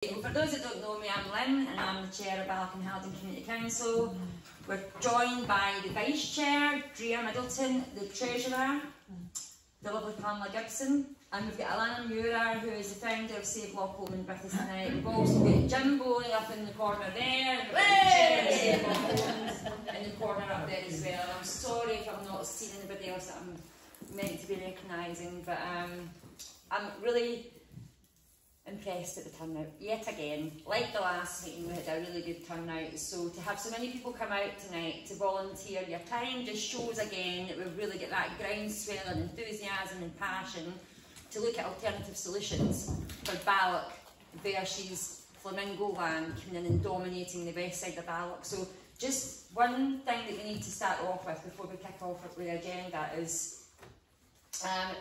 For those that don't know me, I'm Lynn and I'm the chair of Balloch and Haldane Community Council. We're joined by the vice chair, Drea Middleton, the treasurer, the lovely Pamela Gibson, and we've got Alana Mura, who is the founder of Save Lomond with us tonight. We've also got Jim Bollan up in the corner there, and the in the corner up there as well. I'm sorry if I've not seen anybody else that I'm meant to be recognising, but um, I'm really impressed at the turnout yet again. Like the last meeting, we had a really good turnout. So to have so many people come out tonight to volunteer your time just shows again that we've really got that groundswell and enthusiasm and passion to look at alternative solutions for Balloch versus Flamingo Land coming in and dominating the west side of Balloch. So just one thing that we need to start off with before we kick off with the agenda is um,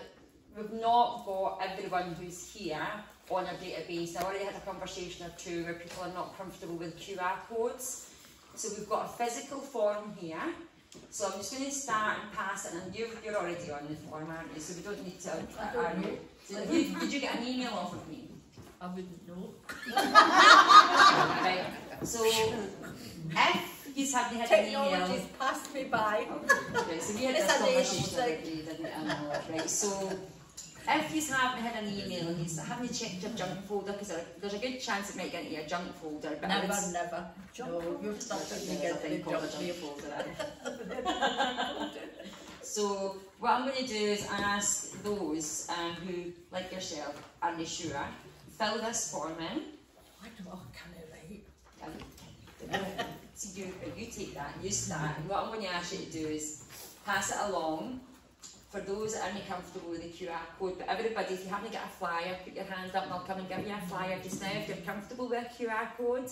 we've not got everyone who's here on our database. I already had a conversation or two where people are not comfortable with QR codes. So we've got a physical form here. So I'm just going to start and pass it, and you're, you're already on the form, aren't you? So we don't need to. I uh, don't. Did you, did you get an email off of me? I wouldn't know. right. So if you haven't had an email. Technology's passed me by. Okay, so we had this a conversation she's the other like- day, didn't we? Right. So if you haven't had an email and you haven't checked your junk folder, because there's a good chance it might get into your junk folder. But I would Never, never. No, you're stuck in the thing called a junk junk folder. So what I'm going to do is ask those um, who, like yourself, are not sure, fill this form in. I don't know, can I write? Um, so you, you take that, you start, and what I'm going to ask you to do is pass it along for those that aren't comfortable with the QR code. But everybody, if you haven't got a flyer, put your hand up and I'll come and give you a flyer just now if you're comfortable with a QR code.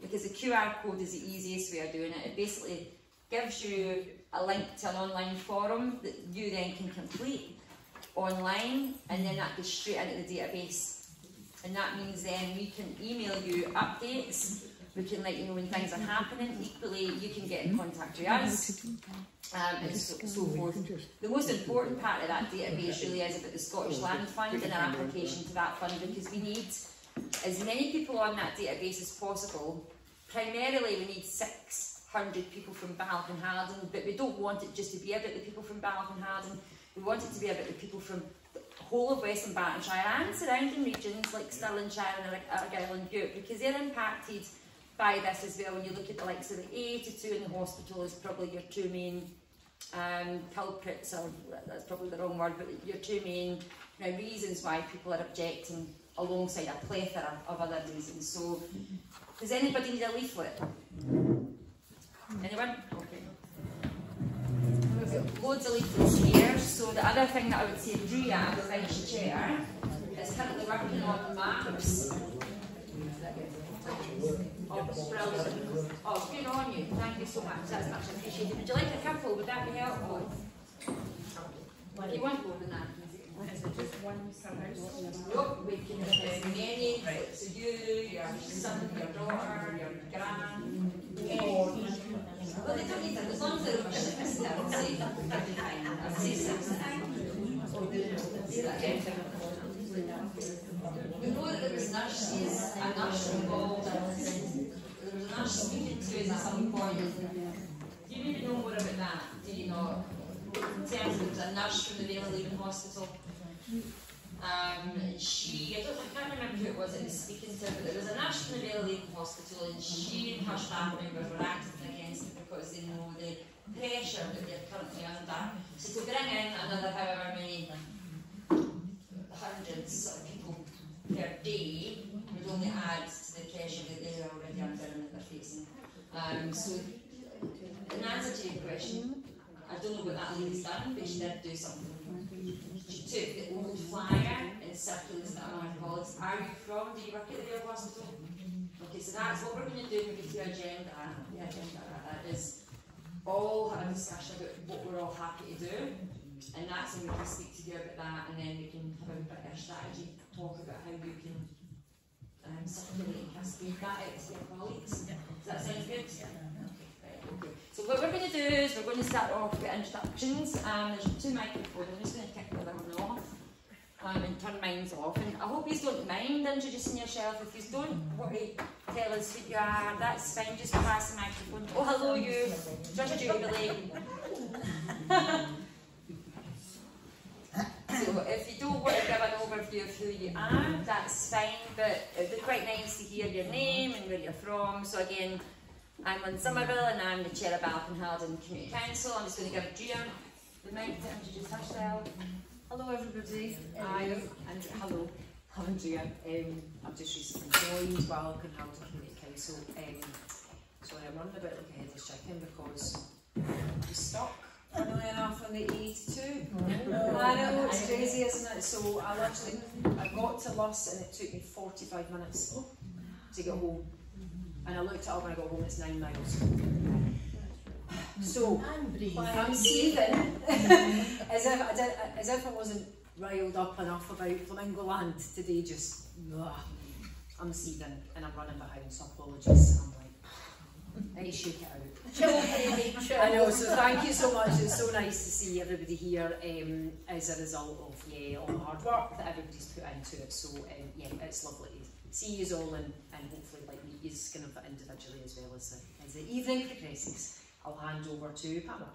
Because the QR code is the easiest way of doing it. It basically gives you a link to an online forum that you then can complete online and then that goes straight into the database. And that means then we can email you updates, we can let you know when things are happening. Equally, you can get in contact with us. um, and so, so forth. The most important part of that database really is about the Scottish Land Fund and our application to that fund because we need as many people on that database as possible. Primarily, we need 600 people from Balloch and Harden, but we don't want it just to be about the people from Balloch and Harden. We want it to be about the people from the whole of West Dunbartonshire and surrounding regions like Stirlingshire and Argyll and Bute because they're impacted by this as well. When you look at the likes of the A82 in the hospital is probably your two main um, culprits, or that's probably the wrong word, but your two main you know, reasons why people are objecting alongside a plethora of other reasons. So, does anybody need a leaflet? Anyone? Okay. We've got loads of leaflets here. So the other thing that I would say, Drea, the vice chair, is currently working on maps. Oh, brilliant. Oh, good on you. Thank you so much. That's much appreciated. Would you like a couple? Would that be helpful? You want more than that. Nope, we can have many, so you, your son, your daughter, your grand. Well, they don't need them, as long as they're say. I'd say six. We know that there was nurses, a nurse involved, there was a nurse speaking to us at some point. Do you even know more about that? Do you know? In terms of, a nurse from the Vale of Leven Hospital. Um, she, I, don't, I can't remember who it was that was speaking to, but there was a nurse from the Vale of Leven Hospital, and she and her staff members were acting against it because they know the pressure that they're currently under. So to bring in another however many hundreds of people per day would only add to the pressure that they're already under that. Um, so, in answer to your question, I don't know what that lady's done, but she did do something. She took the old flyer and circulated it among her colleagues. Are you from? Do you work at the Vale Hospital? Okay, so that's what we're going to do to the agenda. The agenda uh, is all have a discussion about what we're all happy to do, and that's when we can speak to you about that, and then we can have a bit of a strategy talk about how you can um, circulate and cascade that out to colleagues. Does that sound good? Right, okay. So what we're going to do is we're going to start off with introductions. Um, there's two microphones. I'm just going to kick the other one off. um, and turn minds off. And I hope you don't mind introducing yourself. If you don't want to tell us who you are, that's fine. Just pass the microphone. Oh, hello, you. Just Jubilee. so if you don't want to give an overview of who you are, that's fine. But it'd be quite nice to hear your name and where you're from. So again, I'm Lynn Somerville and I'm the chair of Balcon Haldane Community Council. I'm just going to give Gia the mic to introduce herself. Hello everybody, um, and hello, I'm Gia. Um, I've just recently joined Balcon Haldane Community Council. Um, sorry, I'm running a bit like a head of chicken because I'm stuck on the way off on the A82. I know, it's crazy, isn't it? So I literally, I got to Luss and it took me 45 minutes to get home. And I looked it up when I got home, it's nine miles. So, I'm breathing. I'm seething, as if I did, as if I wasn't riled up enough about Flamingo Land today. Just, ugh, I'm seething and I'm running behind. So apologies. I'm like, I need to shake it out. Chill, baby, chill. I know. So thank you so much. It's so nice to see everybody here um, as a result of yeah all the hard work that everybody's put into it. So um, yeah, it's lovely to see you all and, and hopefully like meet you kind of individually as well as the, as the evening progresses. I'll hand over to Pamela.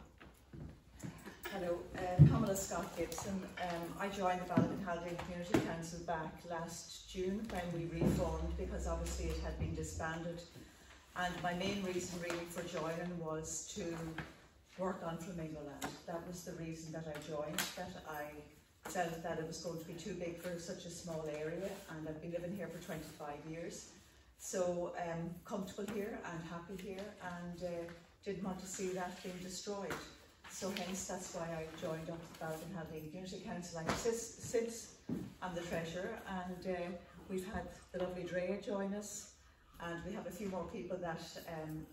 Hello, uh, Pamela Scott Gibson. Um, I joined the Balloon Haldane Community Council back last June when we reformed because obviously it had been disbanded. And my main reason really for joining was to work on Flamingo Land. That was the reason that I joined, that I felt that it was going to be too big for such a small area and I've been living here for 25 years. So um, comfortable here and happy here and uh, didn't want to see that being destroyed. So hence that's why I joined up the Balvin Haldane Community Council. I'm since, since I'm the treasurer and uh, we've had the lovely Drea join us and we have a few more people that um,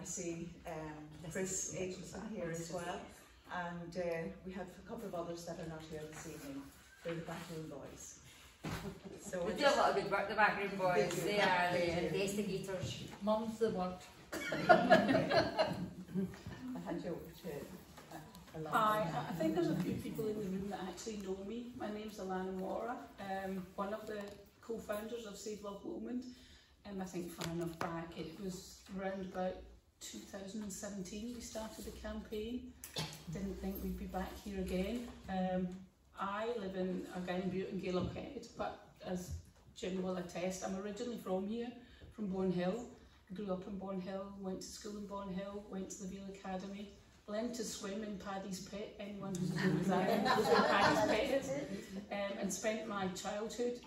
I see um, Chris Aitchison here as well and uh, we have a couple of others that are not here this evening. They're the backroom boys. So They do a lot of good work, the backroom boys. They. They are They the do. investigators. Mum's the word. I hand you over to uh, Hi, I- I think there's a few people in the room that actually know me. My name's Alana Mora, um, one of the co-founders of Save Loch Lomond. Um, I think far enough back, it was around about 2017 we started the campaign. Didn't think we'd be back here again. Um, I live in Bute and Garelochhead, but as Jim will attest, I'm originally from here, from Bonhill. I grew up in Bonhill, went to school in Bonhill, went to the Veal Academy, learned to swim in Paddy's Pit, anyone who's as as I am knows Paddy's Pit um, and spent my childhood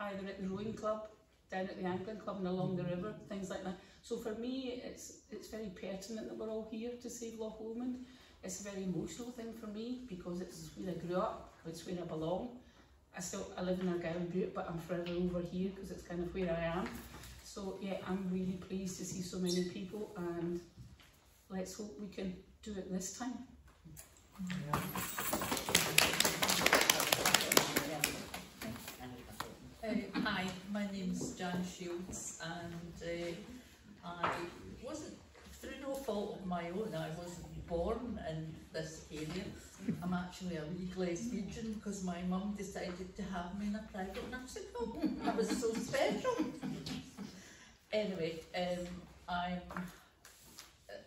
either at the rowing club, down at the angling club and along the river, things like that. So for me, it's it's very pertinent that we're all here to save Loch Lomond. It's a very emotional thing for me because it's where I grew up, it's where I belong. I still I live in Argyll Bute, but I'm forever over here because it's kind of where I am. So yeah, I'm really pleased to see so many people and let's hope we can do it this time. Uh, hi, my name's Jan Shields and uh, I wasn't, through no fault of my own, I wasn't born in this area. I'm actually a wee Glaswegian because my mum decided to have me in a private nursing home. I was so special. anyway, um, I'm,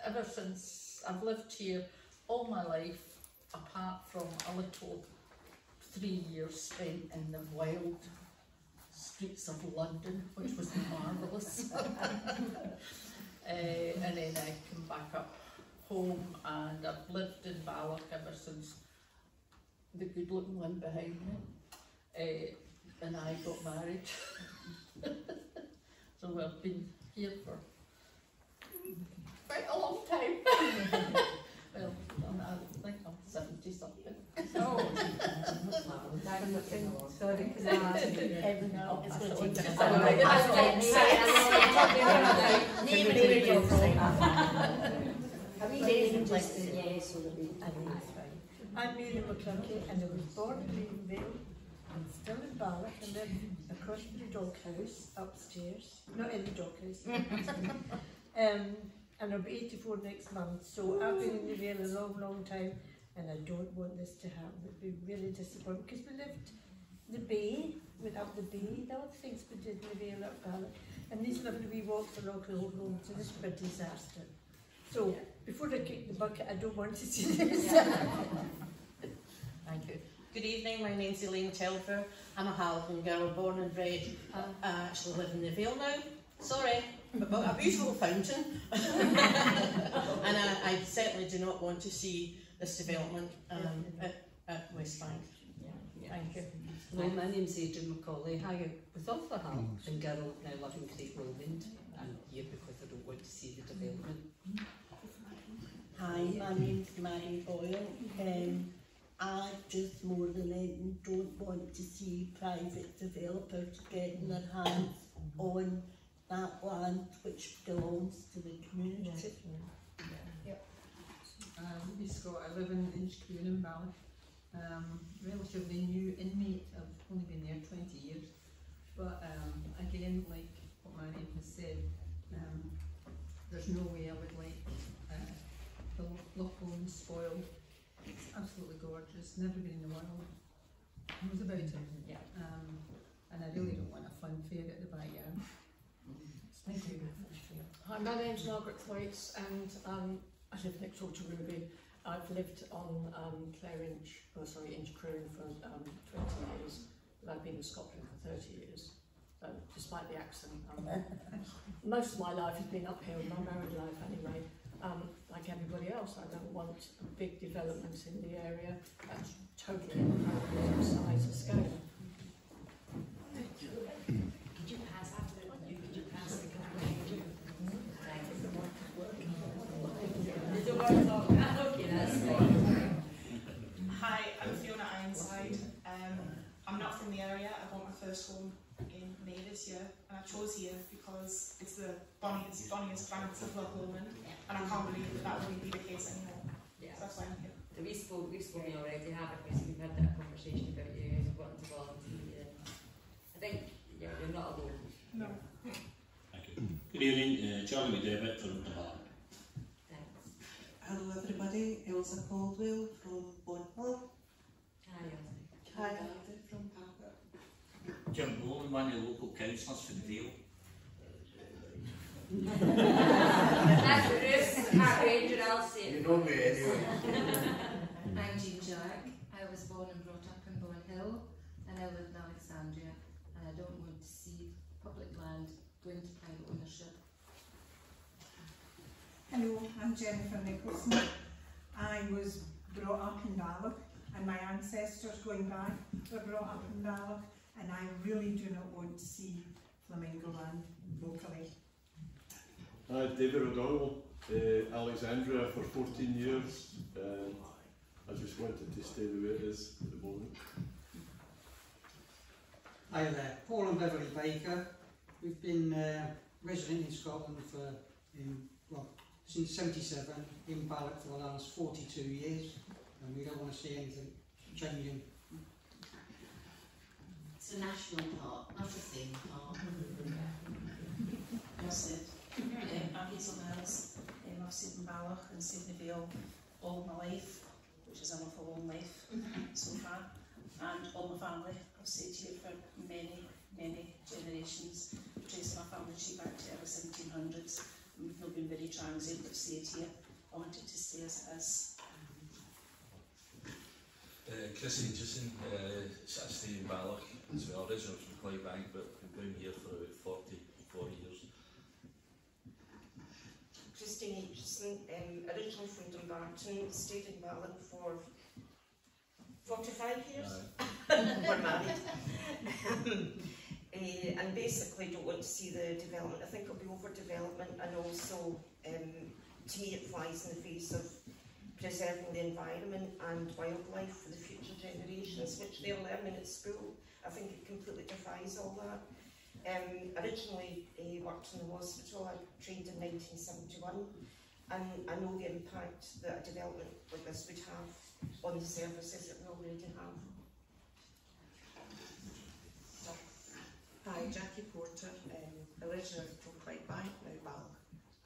ever since I've lived here all my life, apart from a little three years spent in the wild streets of London, which was marvellous. uh, and then I came back up home and I've lived in Balloch ever since the good looking one behind me. Uh, and I got married. so I've been here for quite a long time. well, I think I'm 70 something. And I'm Mary McClunky and I was born in Ravenville. I'm still in Balloch and live across from the dog house upstairs, not in the dog house. um, and I'll be 84 next month, so I've been in the Vale a long, long time and I don't want this to happen. It'd be really disappointing because we lived the bay, without the bay, there were things we did in the Vale at Ballard. And this lovely we walked the local old roads, and this was a disaster. So, before I kick the bucket, I don't want to see this. Thank you. Good evening, my name's Elaine Telfer. I'm a Halligan girl, born and bred. Uh, I actually live in the Vale now. Sorry, but a beautiful fountain. and I, I certainly do not want to see this development um, at, at West Bank. Thank you. Well, my name's Adrian McCauley. Hi, with all the help and girl now loving in Great Welland. I'm here because I don't want to see the development. Hi, my name's Mary Boyle. Um, I just more than anything don't want to see private developers getting their hands on that land which belongs to the community. Um, Ruby Scott, I live in Inchcrew in Balloch. Um, relatively new inmate, I've only been there 20 years. But um, again, like what Marion has said, um, there's no way I would like uh, the Loch Lomond spoiled. It's absolutely gorgeous, never been in the world. was about it, Yeah. um, and I really don't want a fun fair at the backyard. Thank you. Hi, my name's Margaret Thwaites and um, I live next door to Ruby. I've lived on um, Clare Inch, oh sorry, Inch Croon for um, 20 years, but I've been in Scotland for 30 years. So despite the accent, um, most of my life has been uphill, my married life anyway. Um, like everybody else, I don't want big development in the area that's totally out inappropriate size and scale. Could you pass after the, you, could you pass the Okay, that's fine. Hi, I'm Fiona Ironside. Um, I'm not from the area. I bought my first home in May this year, and I chose here because it's the bonniest, bonniest banks of Loch Lomond, and I can't believe that that wouldn't be the case anymore. Yeah. So that's why I'm here. We spoke, we've spoken already, haven't we? So we've had that conversation about you wanting to volunteer. I think you're, you're not alone. No. Thank you. Good evening, uh, Charlie McDevitt from Tabar. Thanks. Hello everybody, Elsa Caldwell from Bonhill. Hi, Elsie. Hi, Arthur from Packer. Jim Bollan, one the local councillors for the Vale. That's Bruce, Heart Ranger, Elsie. You know me anyway. I'm Jean Jack. I was born and brought up in Bonhill and I live in Alexandria and I don't want to see public land going to private ownership. Hello, I'm Jennifer Nicholson. I was brought up in Balloch and my ancestors going back were brought up in Balloch and I really do not want to see flamingo land locally. Hi, David O'Donnell, uh, Alexandria for 14 years. Um, I just wanted to stay the way it is at the moment. Hi there, Paul and Beverly Baker. We've been uh, resident in Scotland for, in, well, since 77, in Balloch for the last 42 years, and we don't want to see anything changing. It's a national park, not a theme park. That's it. I'm Hazel Mills. Um, I've stayed in Balloch and Sydney Vale all my life, which is an awful long life so far. And all my family have stayed here for many, many generations, tracing my family tree back to the early 1700s. And we've not been very transient, but stayed here. I wanted to stay as it is. Uh, Chris Aitchison, uh, I stay in Balloch as well, originally from Clydebank, but I've been here for about 44 years. Christine Aitchison, um, originally from Dumbarton, stayed in Balloch for 45 years. We're married. uh, and basically don't want to see the development. I think it'll be overdevelopment and also, um, to me, it flies in the face of preserving the environment and wildlife for the future generations, which they're learning at school. I think it completely defies all that. Um, originally uh, worked in the hospital, I trained in 1971 and I know the impact that a development like this would have on the services that we already have. Hi, Jackie Porter, um, originally from Clydebank, now Balloch,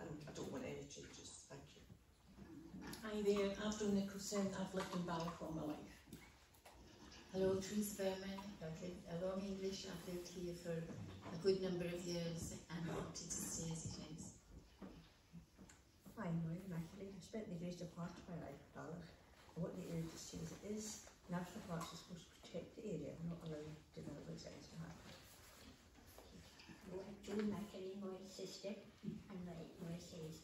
and I don't want any changes, thank you. Hi there, Abdul Nicholson, I've lived in Balloch all my life. Hello, Teresa Berman. I've lived a long English. I've lived here for a good number of years and wanted to stay as it is. Hi, I'm Natalie. I've spent the greater part of my life in Balloch. And what the area to see as it is, national parks are supposed to protect the area, not allow development zones to happen. Well, I'm Joan McKinney, my sister, and like Maura says,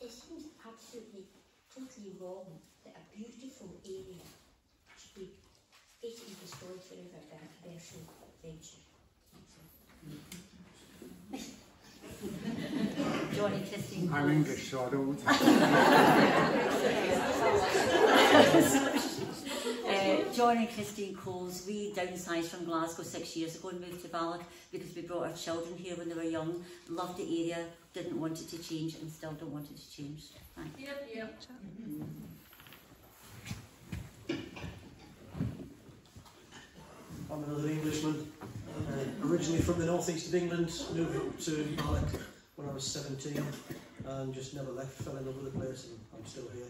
it seems absolutely totally wrong that a beautiful area should be basically destroyed forever by a commercial venture. Johnny Christine. I'm English, so I don't. uh, John and Christine Coles, we downsized from Glasgow six years ago and moved to Balloch because we brought our children here when they were young, loved the area, didn't want it to change and still don't want it to change. Thanks. Yep, yep. I'm another Englishman, uh, originally from the northeast of England, moved up to Balloch when I was 17 and just never left, fell in love with the place and I'm still here.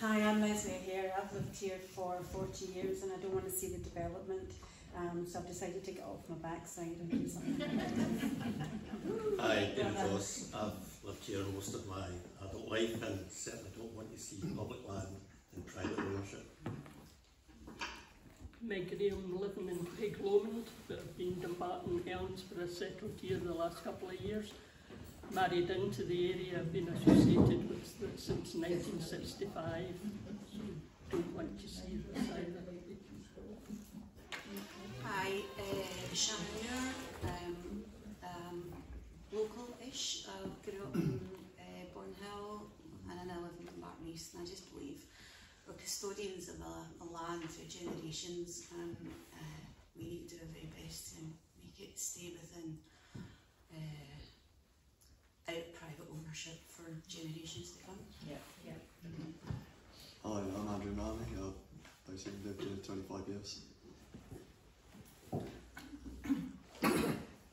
Hi, I'm Leslie here. I've lived here for 40 years and I don't want to see the development. Um, so I've decided to get off my backside and do something about it. Hi, David Ross. I've lived here most of my adult life and certainly don't want to see public land in private ownership. Meg Graham living in Craig Lomond, but I've been Dumbarton Elms for a settled here the last couple of years. Married into the area, I've been associated with it since 1965, so don't want to see this either. Hi, uh, Shannon Muir, um, um, local-ish. I grew up in uh, Bonhill and I now live in Dumbarton East and I just believe we're custodians of a, a land for generations and uh, we need to do our very best to make it stay within uh, out private ownership for generations to come. Yeah, yeah. Hi, I'm Andrew Manley. I've basically lived here 25 years.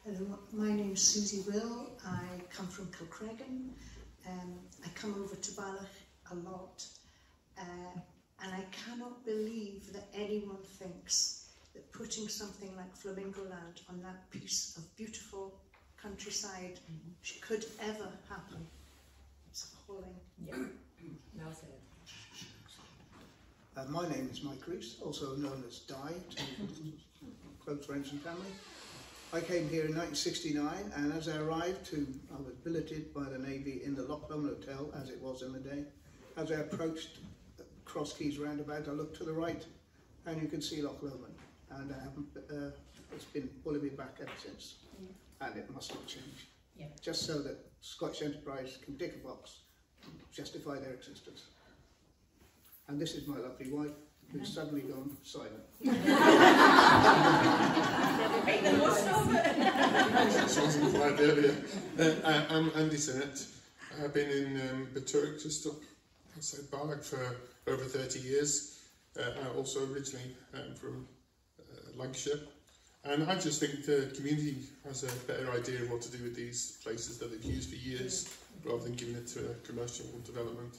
Hello, my name is Susie Will. I come from Kilcreggan. Um, I come over to Balloch a lot. Uh, and I cannot believe that anyone thinks that putting something like Flamingo Land on that piece of beautiful countryside could ever happen. It's appalling. Yeah. Well said. Uh, my name is Mike Rees, also known as Di, to close friends and family. I came here in 1969 and as I arrived to, I was billeted by the Navy in the Loch Lomond Hotel, as it was in the day. As I approached Cross Keys roundabout, I looked to the right and you could see Loch Lomond. And I haven't, uh, it's been pulling me back ever since. And it must not change. Yeah. Just so that Scottish Enterprise can tick a box, justify their existence. And this is my lovely wife, who's suddenly gone silent. Something quite earlier. Uh, I- I'm Andy Sinnott. I've been in um, Baturik, just up outside Barwick, for over 30 years. Uh, also originally um, from uh, Lancashire. And I just think the community has a better idea of what to do with these places that they've used for years, rather than giving it to a commercial development.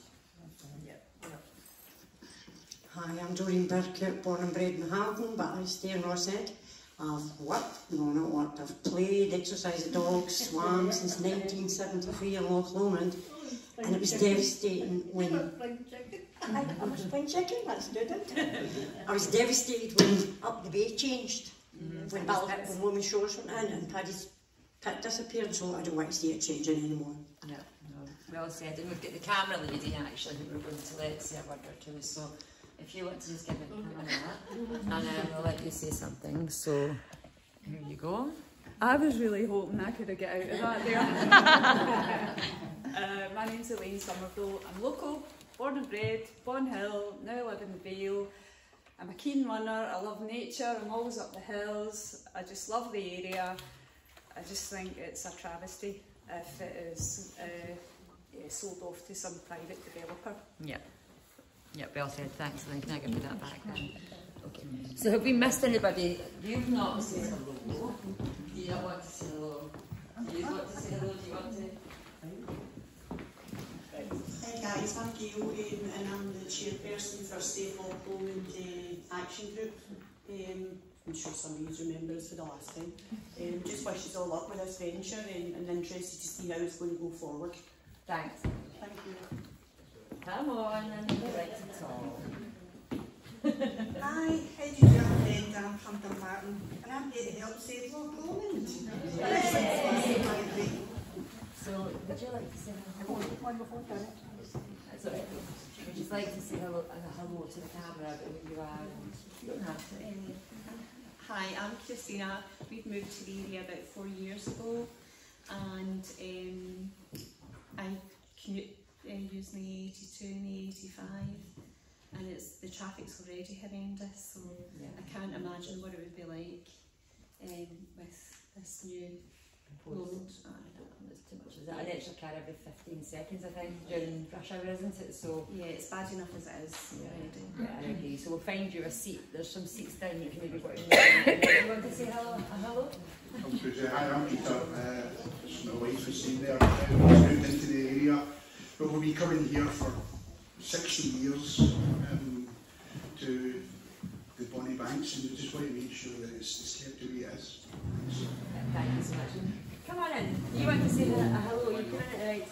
Hi, I'm Doreen Burkett, born and bred in Halton, but I stay in Rosshead. I've worked, no not worked, I've played, exercised the dogs, swam since 1973 in Loch Lomond, and it was devastating when... I, I was playing chicken, let's do it. I was devastated when Up the Bay changed, when Balloch, when Women's Shores went in and Paddy's pit disappeared, so I don't want to see it changing anymore. No, no, well said. And we've got the camera lady actually who we're going to let say a word or two. So if you want to just give it a camera and then we'll let you say something. So here you go. I was really hoping I could have got out of that there. uh, my name's Elaine Somerville. I'm local, born and bred, Bon Hill, now live in the Vale. I'm a keen runner, I love nature, I'm always up the hills, I just love the area. I just think it's a travesty if it is uh, yeah, sold off to some private developer. Yeah. Yeah, well said. Thanks, Lynn. Can I give you that back then? Okay. So have we missed anybody? You've not said hello. Do you not want to say hello? Do you want to say hello? Do you want to? Hi guys, I'm Gail um, and I'm the chairperson for Save Loch Lomond uh, Action Group. Um, I'm sure some of you remember us for the last time. Um, just wish us all luck with this venture and, and interested to see how it's going to go forward. Thanks. Thank you. Come on, and you like to talk. Hi, how do you do? And I'm from Dumbarton and I'm here to help Save Loch Lomond. So, would you like to say hello? One before done That's all right. Would you like to say hello, hello to the camera about who you are? You don't have to. Hi, I'm Christina. We've moved to the area about four years ago and um, I commute uh, using the 82 and the 85 and it's the traffic's already horrendous so Yeah. I can't imagine what it would be like um, with this new road. It's too much. Is that an extra car every 15 seconds, I think, during rush hour, isn't it? So Yeah, it's bad enough as it is Yeah, already. yeah, I agree. So we'll find you a seat. There's some seats down you can maybe go in. You want to say hello? A hello? I'm good. Uh, Hi, I'm Peter. Uh, as my wife was saying there, uh, we moved into the area. But we'll be coming here for 60 years um, to the Bonnie Banks and we just want to make sure that it's, it's kept the way it is. Thank you so much. Come on to say hello? You right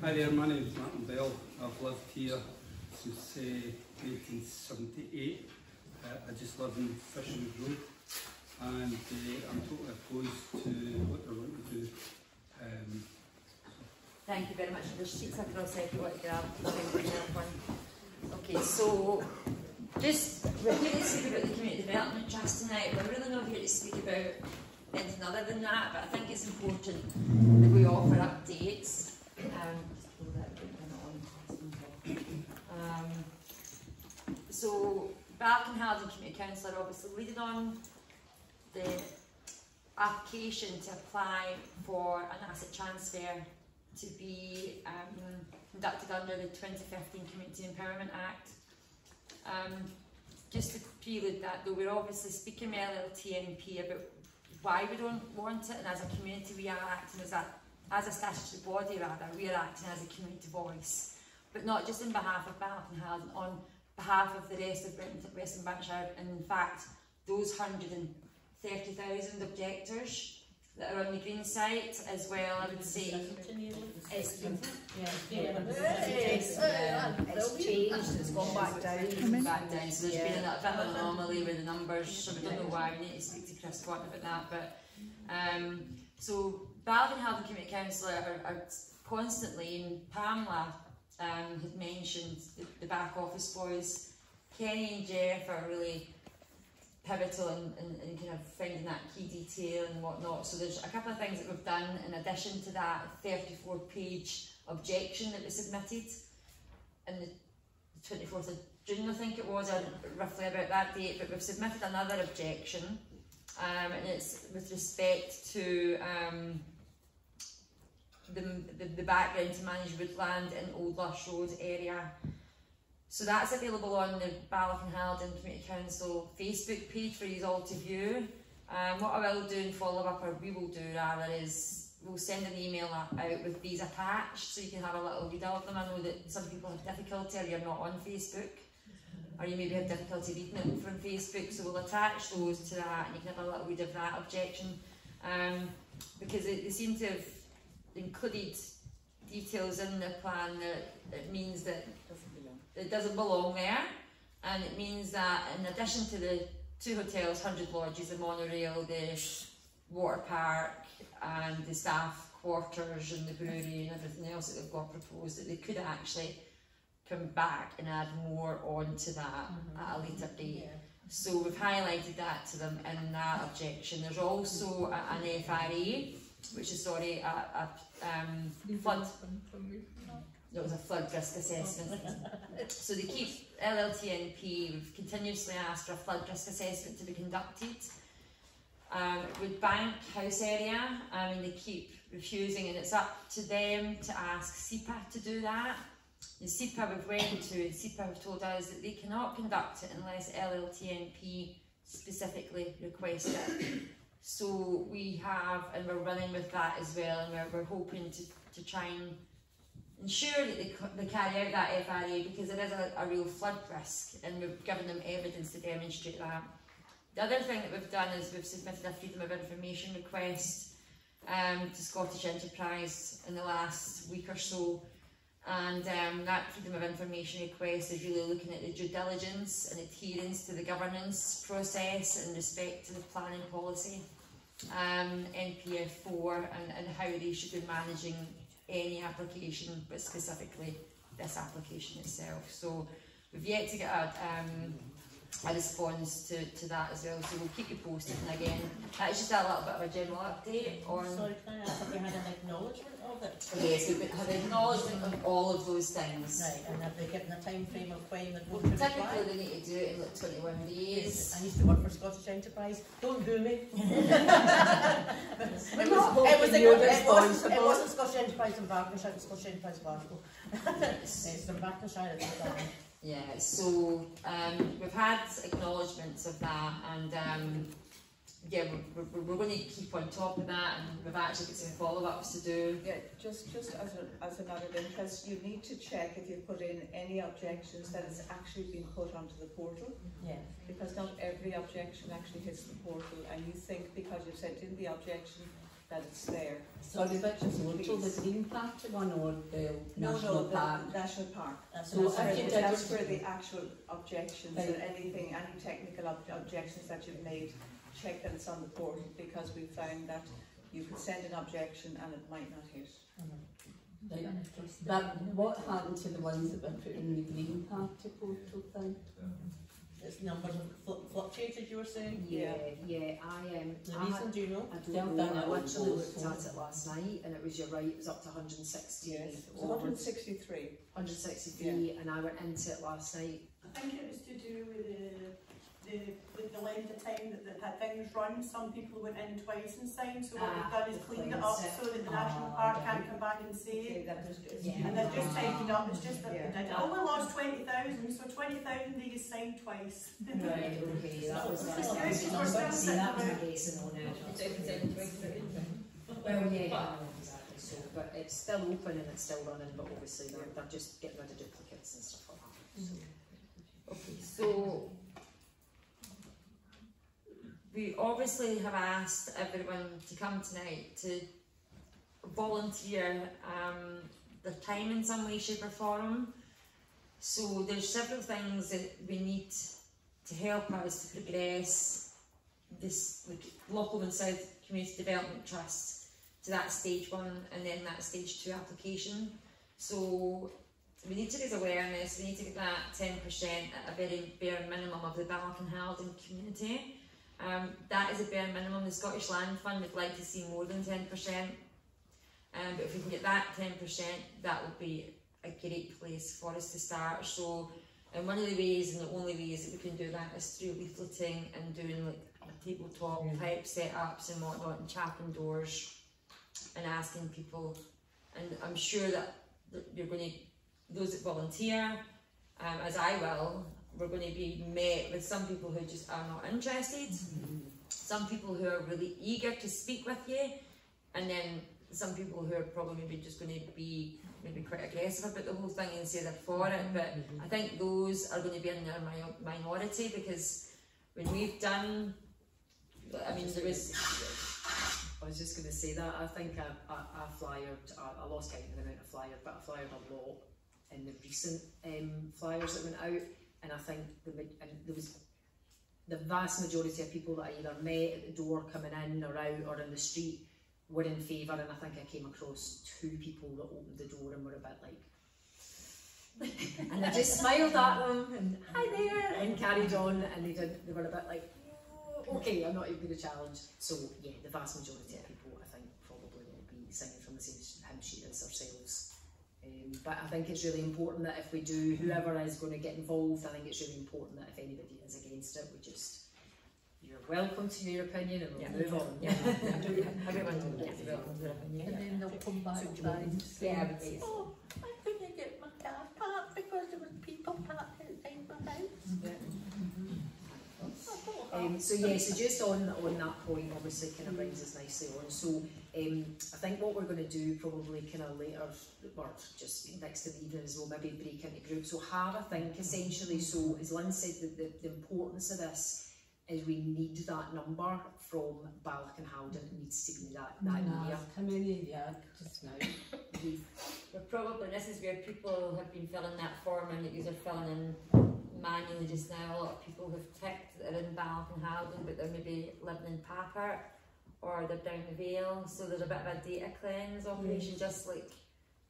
Hi there, my name is Martin Bell. I've lived here since uh, 1978. Uh, I just live in Fishing Road and uh, I'm totally opposed to what they're wanting to do. Um, Thank you very much. There's seats across if you want to grab one. Okay, so just we're here to speak about the community development trust tonight. We're really not here to speak about anything other than that, but I think it's important that we offer updates. Um. Um, so Balkan Haldane Community Council are obviously leading on the application to apply for an asset transfer to be um, conducted under the 2015 Community Empowerment Act. Um, just to prelude that though, we're obviously speaking with LLTNP about why we don't want it and as a community we are acting as a, as a statutory body rather, we are acting as a community voice. But not just in behalf of Balkan Haldane, on behalf of the rest of Britain, West Dunbartonshire and in fact those 130,000 objectors that are on the green site as well, I would say. It's yeah, yeah. It's, changed, it's gone back down, it's back down, so there's been a bit of an anomaly with the numbers, so we don't know why, we need to speak to Chris Quanton about that, but, um, so Ballard and Haldane Community Council are, are constantly, and Pamela um, had mentioned the, the back office boys, Kenny and Jeff are really pivotal in, in kind of finding that key detail and whatnot. So there's a couple of things that we've done in addition to that 34 page objection that was submitted in the 24th of June, I think it was, roughly about that date, but we've submitted another objection um, and it's with respect to um, the, the, the background to manage woodland in Old Luss Road area. So that's available on the Balloch and Haldane Community Council Facebook page for you all to view. Um, what I will do in follow up, or we will do rather, is we'll send an email out with these attached so you can have a little read of them. I know that some people have difficulty or you're not on Facebook or you maybe have difficulty reading it from Facebook, so we'll attach those to that and you can have a little read of that objection um, because it, they seem to have included details in the plan that it means that it doesn't belong there and it means that in addition to the two hotels, 100 lodges, the monorail, the water park and the staff quarters and the brewery and everything else that they've got proposed that they could actually come back and add more onto that at a later date. So we've highlighted that to them in that objection. There's also a, an FRA, which is sorry, a, a um, flood. There was a flood risk assessment. so they keep LLTNP. We've continuously asked for a flood risk assessment to be conducted. Um, with Bank House area, I mean they keep refusing, and it's up to them to ask SEPA to do that. The SEPA we've went to, and SEPA have told us that they cannot conduct it unless LLTNP specifically request it. So we have, and we're running with that as well, and we're, we're hoping to, to try and ensure that they, they carry out that FRA because there is a, a real flood risk and we've given them evidence to demonstrate that. The other thing that we've done is we've submitted a Freedom of Information request um, to Scottish Enterprise in the last week or so and um, that Freedom of Information request is really looking at the due diligence and adherence to the governance process in respect to the planning policy, um, NPF4 and, and how they should be managing any application, but specifically this application itself. So we've yet to get a, um, a response to, to that as well, so we'll keep you posted. And again, that's just a little bit of a general update on... Sorry, can I ask, have you had an acknowledgement of it? Yes, we've had acknowledgement of all of those things. Right, and have they given a time frame of when they're going to reply? Typically they need to do it in like 21 days. I used to work for Scottish Enterprise. Don't do me. it was, it, was, a, it, wasn't, it wasn't Scottish Enterprise in Dunbartonshire, it was Scottish Enterprise Glasgow. it's at the time. Yeah, so um, we've had acknowledgements of that and um, yeah, we're, we're, going to keep on top of that and we've actually got some follow-ups to do. Yeah, just, just as, a, as a matter of interest, you need to check if you've put in any objections that it's actually been put onto the portal. Yeah. Because not every objection actually hits the portal and you think because you've sent in the objection that it's there. So the Please. total, the Green Party one or the No, National no, no, the Park? National Park. That's So That's if where, you the- did- that's where the actual objections Right. and anything, any technical ob- objections that you've made, check that it's on the portal because we found that you could send an objection and it might not hit. Right. But what happened to the ones that were put in the Green Party portal thing? Its numbers have fl- fluctuated, you were saying? Yeah, yeah, I um, The I reason, had- do you know? I don't know, I it literally looked at it last night and it was, you're right, it was up to 160. Yes, it was or 163. 163 and I went into it last night. I think it was to do with the, the, with the length of time that, that had things run. Some people went in twice and signed, so what Ah, they've done is the cleaned it up it. so that the National Ah, Park right. can't come back and say Okay, it. that was Yeah. And they've just tidied up, it's just that Yeah. they did. I only lost 20,000, so 20,000 they just signed twice. Right, okay, that was So last it's night. good, 'cause we're still See, that was a sitting guessing on. Well, Well, yeah, exactly, so, but it's still open and it's still running, but obviously they're, they're just getting rid of duplicates and stuff like that. so. Okay, so we obviously have asked everyone to come tonight to volunteer um, their time in some way, shape or form. So there's several things that we need to help us to progress this Loch Lomond South Community Development Trust to that stage one and then that stage two application. So we need to raise awareness, we need to get that 10% at a very bare minimum of the Balloch-and-Haldane community. Um, that is a bare minimum. The Scottish Land Fund would like to see more than 10%. Um, but if we can get that 10%, that would be a great place for us to start. So, and one of the ways and the only ways that we can do that is through leafleting and doing like tabletop type setups and whatnot and chapping doors and asking people. And I'm sure that that you're going to, those that volunteer, um, as I will, we're going to be met with some people who just are not interested, some people who are really eager to speak with you, and then some people who are probably maybe just going to be maybe quite aggressive about the whole thing and say they're for it. But I think those are going to be in their mi- minority because when we've done, I mean, there was. I was just going to say that. I think I, I, I flyered, I, I lost count of the amount of flyer, but I flyered a lot in the recent um, flyers that went out, and I think the, and there was the vast majority of people that I either met at the door coming in or out or in the street were in favour, and I think I came across two people that opened the door and were a bit like. and I just smiled at them and hi there and carried on and they did they were a bit like "Oh, okay I'm not even going to challenge so yeah the vast majority of people I think probably will be singing from the same hymn sheet as ourselves um, but I think it's really important that if we do whoever is going to get involved I think it's really important that if anybody is against it we just you're welcome to your opinion and we'll Yeah. move on Yeah. Everyone gets to develop their opinion. And then they'll come back and Yeah, I would say so. oh, I couldn't get my car parked because there was people parked outside my house. I thought, Um, so yeah, so just on on that point, obviously, kind of brings us nicely on. So um, I think what we're going to do probably kind of later, or just next to the evening as well, maybe break into groups. So have a think essentially. So as Lynn said, the, the, the importance of this is we need that number from Balloch and Haldane. It needs to be that that No, area. How many yeah, just now? We're probably, this is where people have been filling that form and that you're filling in manually just now. A lot of people have ticked that they're in Haldane, but they're maybe living in Pappert or they're down the Vale. So there's a bit of a data cleanse operation, just like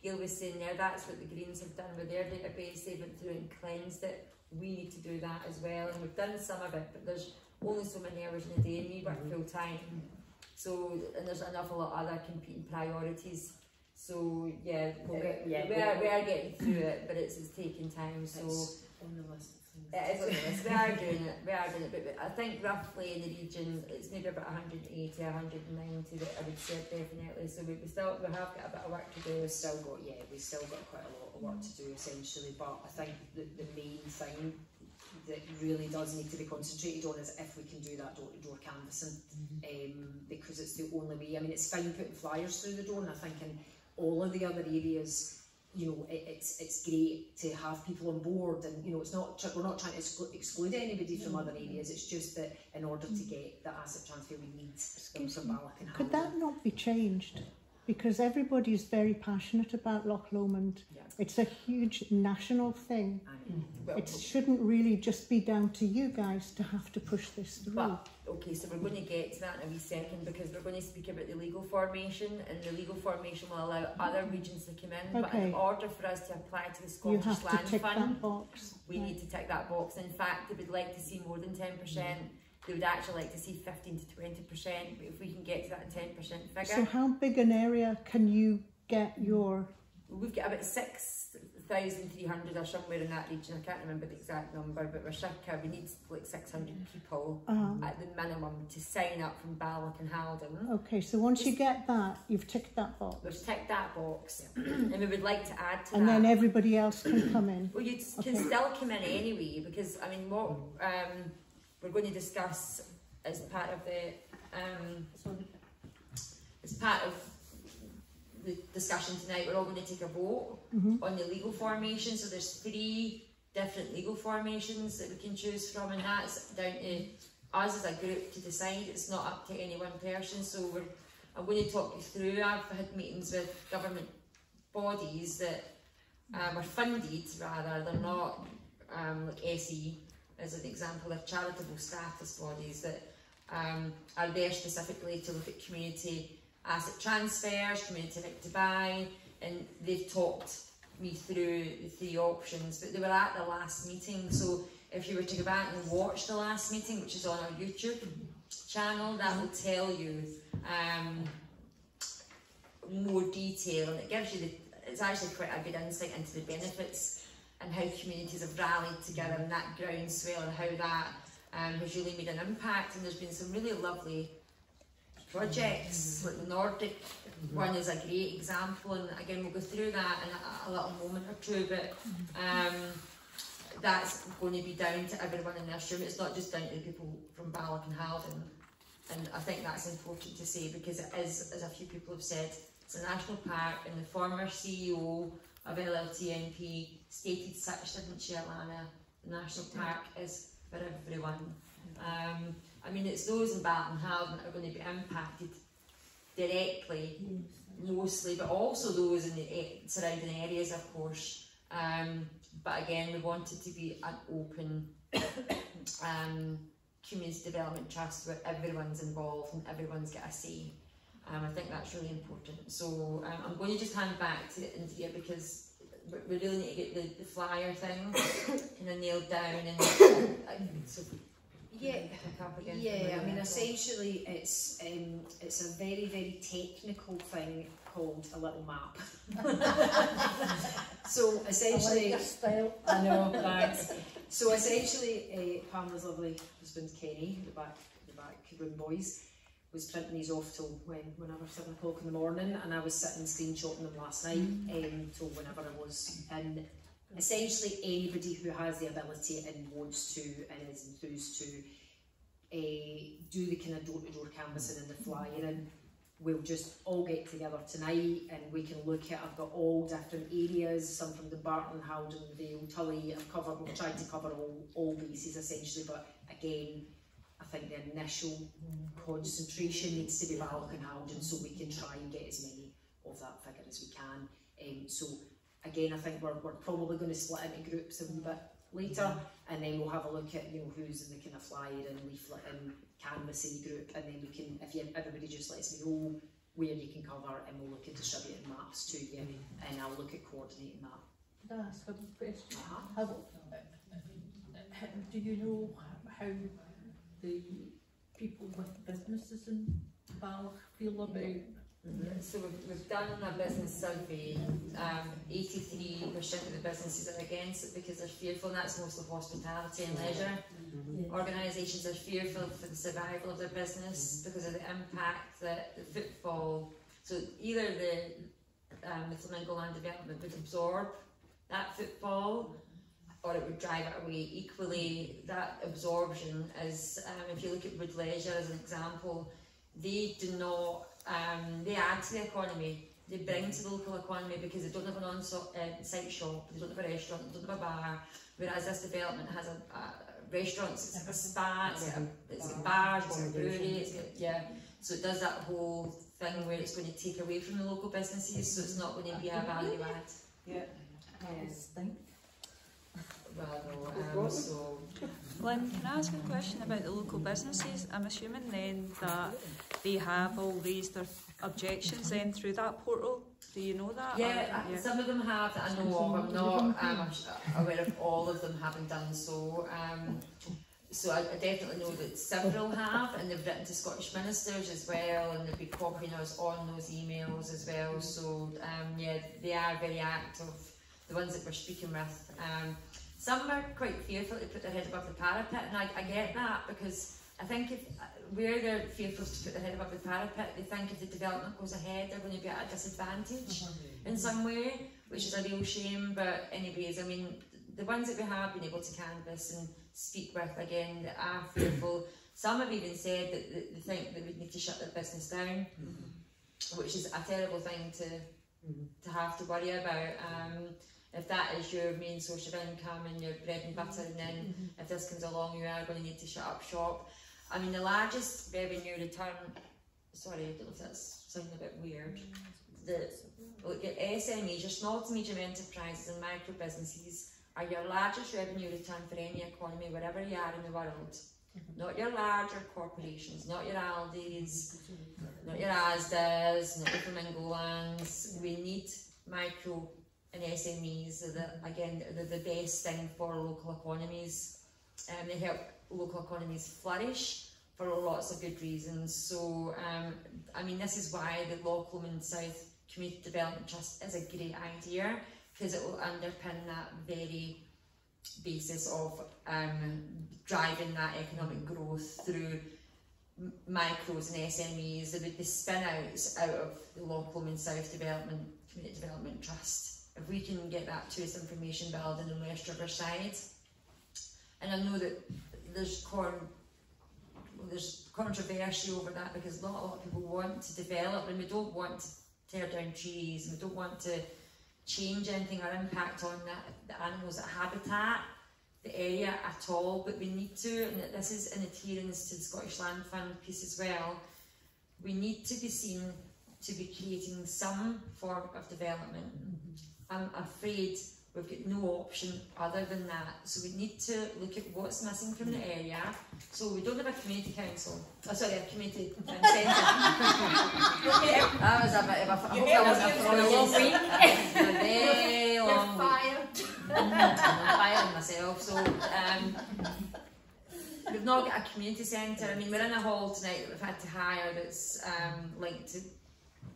Gail was saying there. That's what the Greens have done with their database. They went through and cleansed it. We need to do that as well. And we've done some of it, but there's only so many hours in a day and we work mm-hmm. full time. So, and there's an awful lot of other competing priorities. So, yeah, We'll get- yeah, we, are, we are getting through it, but it's, it's taking time. So, It's on the list. It is. We are doing it. We are doing it. But, but I think roughly in the region, it's maybe about 180, 190 that I would say definitely. So we, we still we have got a bit of work to do. We've still got yeah, we've still got quite a lot of work to do essentially. But I think the, the main thing that really does need to be concentrated on is if we can do that door to door canvassing, um, because it's the only way. I mean, it's fine putting flyers through the door, and I think in all of the other areas, you know, it, it's it's great to have people on board, and you know, it's not we're not trying to exclu- exclude anybody from other areas. It's just that in order to mm. get the asset transfer, we need Balloch and Could that not be changed? Because everybody's very passionate about Loch Lomond. It's a huge national thing. Mm-hmm. It shouldn't really just be down to you guys to have to push this through. But okay, so we're going to get to that in a wee second because we're going to speak about the legal formation, and the legal formation will allow other regions to come in. Okay. But in order for us to apply to the you Scottish have to Land tick Fund, that box. we need to tick that box. In fact, they would like to see more than ten percent. They would actually like to see fifteen to twenty percent. But if we can get to that ten percent figure, So how big an area can you get your We've got about 6,300 or somewhere in that region. I can't remember the exact number, but we're circa, we need like 600 people Uh-huh. at the minimum to sign up from Balloch and Haldane. Okay, so once you get that, you've ticked that box. We've ticked that box and we would like to add to that. And that. then everybody else can come in. Well, you can still come in anyway because I mean, what um, we're going to discuss as part of the um, as part of the discussion tonight, we're all going to take a vote Mhm. on the legal formation. So there's three different legal formations that we can choose from, and that's down to us as a group to decide. It's not up to any one person. So we're I'm going to talk you through. I've had meetings with government bodies that um, are funded rather, they're not um, like SE as an example, they're charitable status bodies that um, are there specifically to look at community asset transfers, community right to buy, and they've talked me through the three options, but they were at the last meeting, so if you were to go back and watch the last meeting, which is on our YouTube channel, that will tell you um, more detail and it gives you the, it's actually quite a good insight into the benefits and how communities have rallied together and that groundswell and how that um, has really made an impact. And there's been some really lovely projects like the Nordic one is a great example. And again we'll go through that in a, a little moment or two but um, that's going to be down to everyone in this room it's not just down to the people from Balloch and Haldane and I think that's important to say because it is, as a few people have said, it's a national park and the former CEO of LLTNP stated such, didn't she Alana? The national park is for everyone. Um, I mean it's those in Haldane that are going to be impacted directly mostly but also those in the surrounding areas of course. Um, but again we wanted to be an open um, community development trust where everyone's involved and everyone's got a say. Um, I think that's really important. So um, I'm going to just hand back to India because we- really need to get the, the flyer thing kind of nailed down and uh, so Yeah, pick up again. from yeah. I mean, essentially, it's um, it's a very very technical thing called a little map. so essentially, I like. I know, thanks. So essentially, uh, Pamela's lovely husband Kenny, the back the back room boys, was printing these off till when whenever seven o'clock in the morning, and I was sitting screenshotting them last night um, till whenever I was. And essentially, anybody who has the ability and wants to and is enthused to uh, do the kind of door-to-door canvassing and the flyering. We'll just all get together tonight and we can look at, I've got all different areas, some from the Barton, Haldane, Vale, Tully, I've covered, we've tried to cover all, all bases essentially, but again, think the initial concentration needs to be Balloch and Haldane so we can try and get as many of that figure as we can. Um, so again, I think we're, we're probably going to split into groups a wee bit later and then we'll have a look at you know who's in the kind of flyer and leaflet and canvassing group and then we can, if you, everybody just lets me know where you can cover and we'll look at distributing maps to you and I'll look at coordinating that. Can I ask a question? Uh-huh. How, uh, do you know how the people with businesses in Balloch feel about Mm-hmm. So we've, we've done a business survey, um, 83% of the businesses are against it because they're fearful, and that's mostly hospitality and leisure. Yeah. Organisations are fearful for the survival of their business because of the impact that the footfall, so either the, um, the Flamingo Land Development would absorb that footfall or it would drive it away. Equally, that absorption is, um, if you look at Wood Leisure as an example, they do not um, they add to the economy. They bring to the local economy because they don't have an on-site uh, shop, they don't have a restaurant, they don't have a bar. Whereas this development has a, a restaurants, it's got a spa, it's got, a, it's got bars, it's got a brewery, it's got, yeah. So it does that whole thing where it's going to take away from the local businesses, so it's not going to be a value add. Yeah. Yes, think. Well, no, um, so Lynn, can I ask a question about the local businesses? I'm assuming then that they have all raised their objections then through that portal. Do you know that? Yeah, or, uh, some of them have that I know of. I'm not um, aware of all of them having done so. Um, so I, I definitely know that several have, and they've written to Scottish ministers as well, and they've been copying us on those emails as well. So um, yeah, they are very active. The ones that we're speaking with. Some are quite fearful to put their head above the parapet, and I, I get that because I think if where they're fearful to put their head above the parapet, they think if the development goes ahead, they're going to be at a disadvantage mm-hmm. in some way, which is a real shame. But anyways, I mean, the ones that we have been able to canvass and speak with again that are fearful. Some have even said that they think that we need to shut their business down, mm-hmm. which is a terrible thing to mm-hmm. to have to worry about. Um, if that is your main source of income and your bread and butter, and then if this comes along, you are going to need to shut up shop. I mean, the largest revenue return, sorry, I don't know if that's sounding a bit weird. The, look, your SMEs, your small to medium enterprises and micro businesses are your largest revenue return for any economy, wherever you are in the world. Not your larger corporations, not your Aldi's, not your Asda's, not your Flamingo Lands. We need micro and SMEs are the, again they're the best thing for local economies. Um, they help local economies flourish for lots of good reasons. So um, I mean this is why the Loch Lomond South Community Development Trust is a great idea because it will underpin that very basis of um, driving that economic growth through micros and SMEs. Would be spin outs out of the Loch Lomond South Development Community Development Trust if we can get that tourist information building in West Riverside. And I know that there's con there's controversy over that because not a lot of people want to develop and we don't want to tear down trees and we don't want to change anything or impact on that, the animals, that habitat, the area at all, but we need to, and this is an adherence to the Scottish Land Fund piece as well, we need to be seen to be creating some form of development. Mm-hmm. I'm afraid we've got no option other than that. So we need to look at what's missing from the area. So we don't have a community council. Oh, sorry, a community um, centre. that was a bit of a, I hope that wasn't a long week. a very long week. I'm firing myself. So um, we've not got a community centre. I mean, we're in a hall tonight that we've had to hire that's um, linked to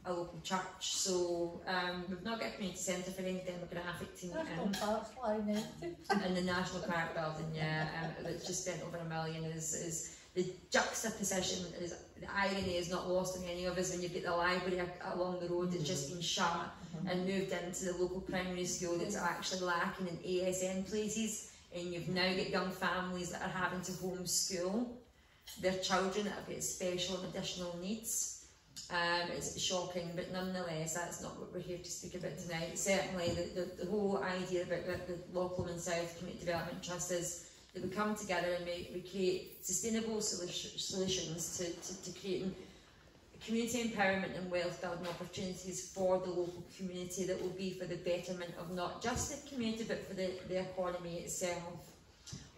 a local church, so um, we've not got a community centre for any demographic team National in. Park's lying empty. And the National Park building, yeah, um, that's just spent over a million is, is the juxtaposition, is, the irony is not lost on any of us when you've got the library along the road that's just been shut and moved into the local primary school that's actually lacking in ASN places and you've now got young families that are having to homeschool their children that have got special and additional needs. Um, it's shocking, but nonetheless, that's not what we're here to speak about tonight. Certainly, the, the, the whole idea about the, the Loch Lomond South Community Development Trust is that we come together and we, we create sustainable solu- solutions to, to, to creating community empowerment and wealth building opportunities for the local community that will be for the betterment of not just the community but for the, the economy itself.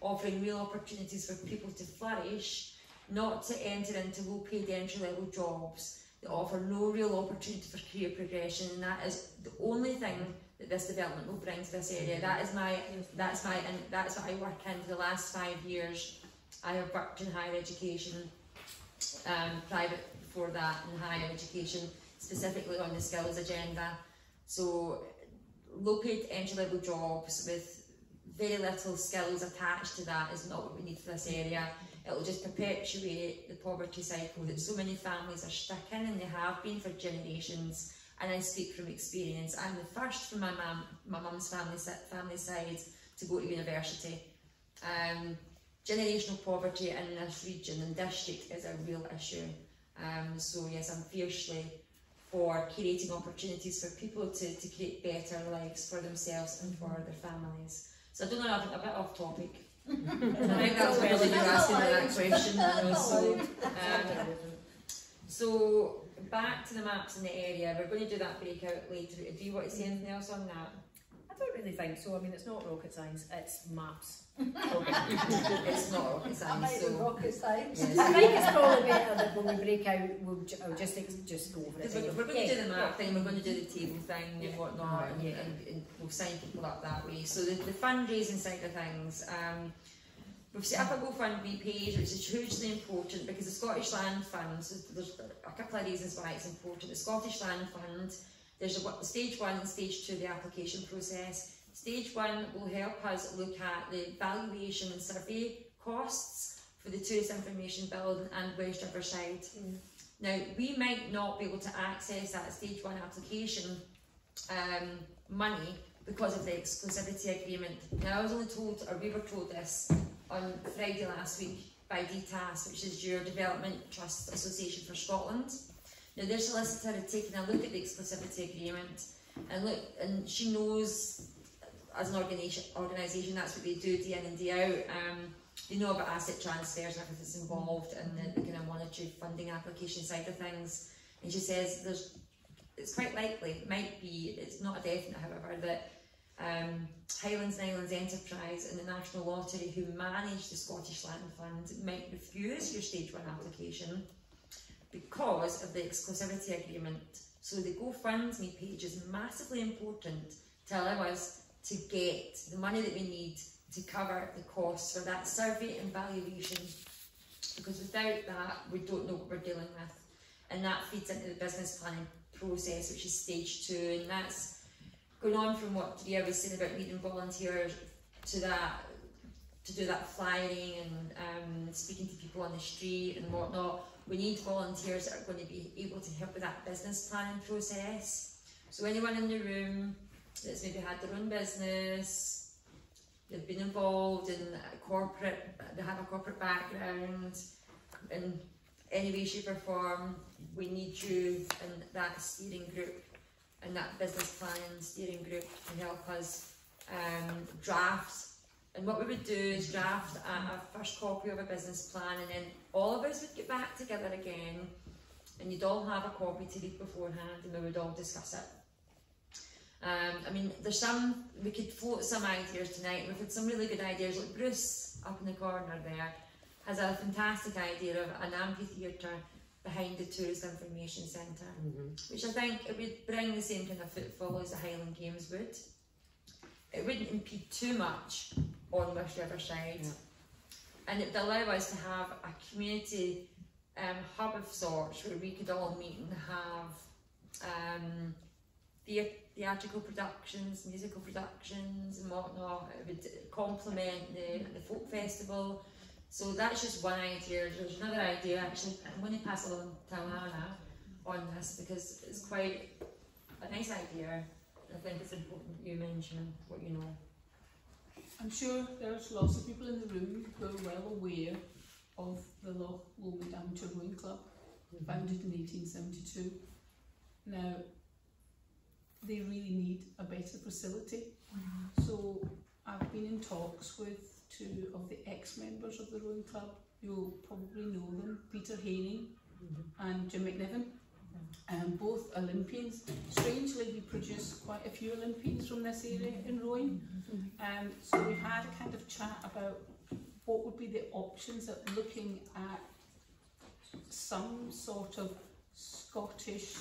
Offering real opportunities for people to flourish, not to enter into low paid entry level jobs that offer no real opportunity for career progression and that is the only thing that this development will bring to this area. That is my that's my and that's what I work in for the last five years. I have worked in higher education, um, private before that in higher education, specifically on the skills agenda. So low paid entry level jobs with very little skills attached to that is not what we need for this area. It will just perpetuate the poverty cycle that so many families are stuck in and they have been for generations. And I speak from experience. I'm the first from my mum, my mum's family, family side to go to university. Um, generational poverty in this region and district is a real issue. Um, so yes, I'm fiercely for creating opportunities for people to, to create better lives for themselves and for their families. So I don't know, a bit off topic. I think that's really you asking that question. So, um, so back to the maps in the area. We're going to do that breakout later. Do you want to say anything else on that? I don't really think so. I mean, it's not rocket science. It's maps. it's not rocket science. So rocket science. Yes. I think it's probably better that when we break out, we'll, ju I'll just just go over it. We're, we're going to do the map thing, we're going to do the table thing and whatnot, and, and, and we'll sign people up that way. So the, the fundraising side of things, um, we've set up a GoFundMe page, which is hugely important because the Scottish Land Fund, so there's a couple of reasons why it's important. The Scottish Land Fund, there's a, stage one and stage two of the application process. Stage one will help us look at the valuation and survey costs for the tourist information building and West Riverside. Mm. Now, we might not be able to access that stage one application um, money because of the exclusivity agreement. Now, I was only told, or we were told this on Friday last week by DTAS, which is your Development Trust Association for Scotland. Now, their solicitor had taken a look at the exclusivity agreement and look, and she knows as an organisation, that's what they do day in and day out. Um, they know about asset transfers and everything that's involved and the, the kind of monetary funding application side of things. And she says there's, it's quite likely, it might be, it's not a definite however, that um, Highlands and Islands Enterprise and the National Lottery who manage the Scottish Land Fund might refuse your stage one application because of the exclusivity agreement. So the GoFundMe page is massively important to allow us to get the money that we need to cover the costs for that survey and valuation because without that we don't know what we're dealing with and that feeds into the business planning process which is stage two and that's going on from what Drea was saying about needing volunteers to that to do that flyering and um, speaking to people on the street and whatnot we need volunteers that are going to be able to help with that business planning process so anyone in the room that's maybe had their own business, they've been involved in a corporate, they have a corporate background, in any way, shape or form, we need you in that steering group, in that business planning steering group to help us um, draft. And what we would do is draft a, a first copy of a business plan and then all of us would get back together again and you'd all have a copy to read beforehand and we would all discuss it. Um, I mean, there's some, we could float some ideas tonight. We've had some really good ideas, like Bruce up in the corner there has a fantastic idea of an amphitheatre behind the Tourist Information Centre, mm -hmm. which I think it would bring the same kind of footfall as the Highland Games would. It wouldn't impede too much on West Riverside, yeah. And it would allow us to have a community um, hub of sorts where we could all meet and have um, theatrical productions, musical productions and whatnot. It would complement the, the folk festival. So that's just one idea. There's another idea actually, I'm going to pass along to Alana on this because it's quite a nice idea. I think it's important you mention what you know. I'm sure there's lots of people in the room who are well aware of the Loch Lomond Amateur Rowing Club, founded in 1872. Now, they really need a better facility. Mm-hmm. So I've been in talks with two of the ex-members of the rowing club. You'll probably know them, Peter Haining mm-hmm. and Jim McNiven. Um, both Olympians. Strangely, we produce quite a few Olympians from this area in rowing. Um, so we had a kind of chat about what would be the options at looking at some sort of Scottish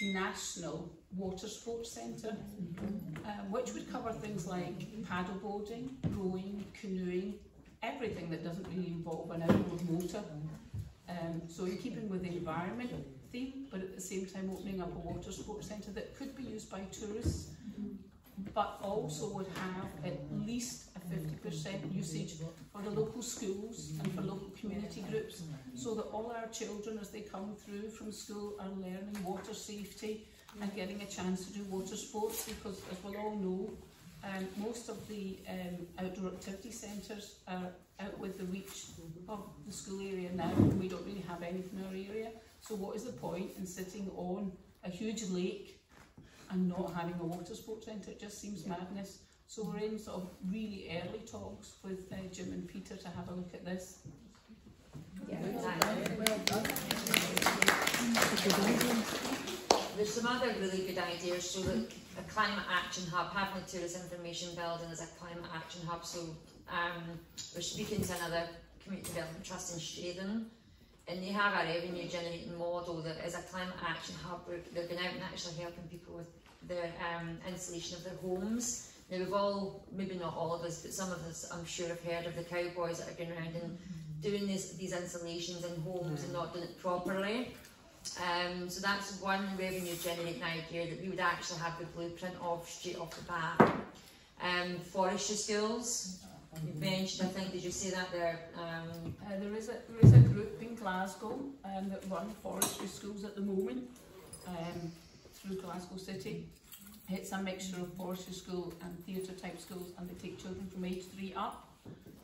national water sports centre, um, which would cover things like paddleboarding, rowing, canoeing, everything that doesn't really involve an outboard motor. Um, so in keeping with the environment theme, but at the same time opening up a water sports centre that could be used by tourists, but also would have at least a 50% usage for the local schools and for local community groups, so that all our children as they come through from school are learning water safety and getting a chance to do water sports because as we all know, um, most of the um, outdoor activity centres are out with the reach of the school area now and we don't really have any in our area. So what is the point in sitting on a huge lake and not having a water sports centre? It just seems madness. So we're in sort of really early talks with uh, Jim and Peter to have a look at this. Yeah, There's some other really good ideas. So the a climate action hub, having the tourist information building as a climate action hub. So um, we're speaking to another community development trust in Strathearn and they have a revenue generating model that is a climate action hub where they've been out and actually helping people with the um, installation of their homes. Now we've all, maybe not all of us, but some of us I'm sure have heard of the cowboys that are going around and doing this, these installations in homes and not doing it properly. Um, so that's one revenue generating idea that we would actually have the blueprint of straight off the bat. Um, forestry schools, mentioned, I think, did you see that there? Um, uh, there, is a, there is a group in Glasgow um, that run forestry schools at the moment um, through Glasgow City. It's a mixture of forestry school and theatre type schools and they take children from age three up.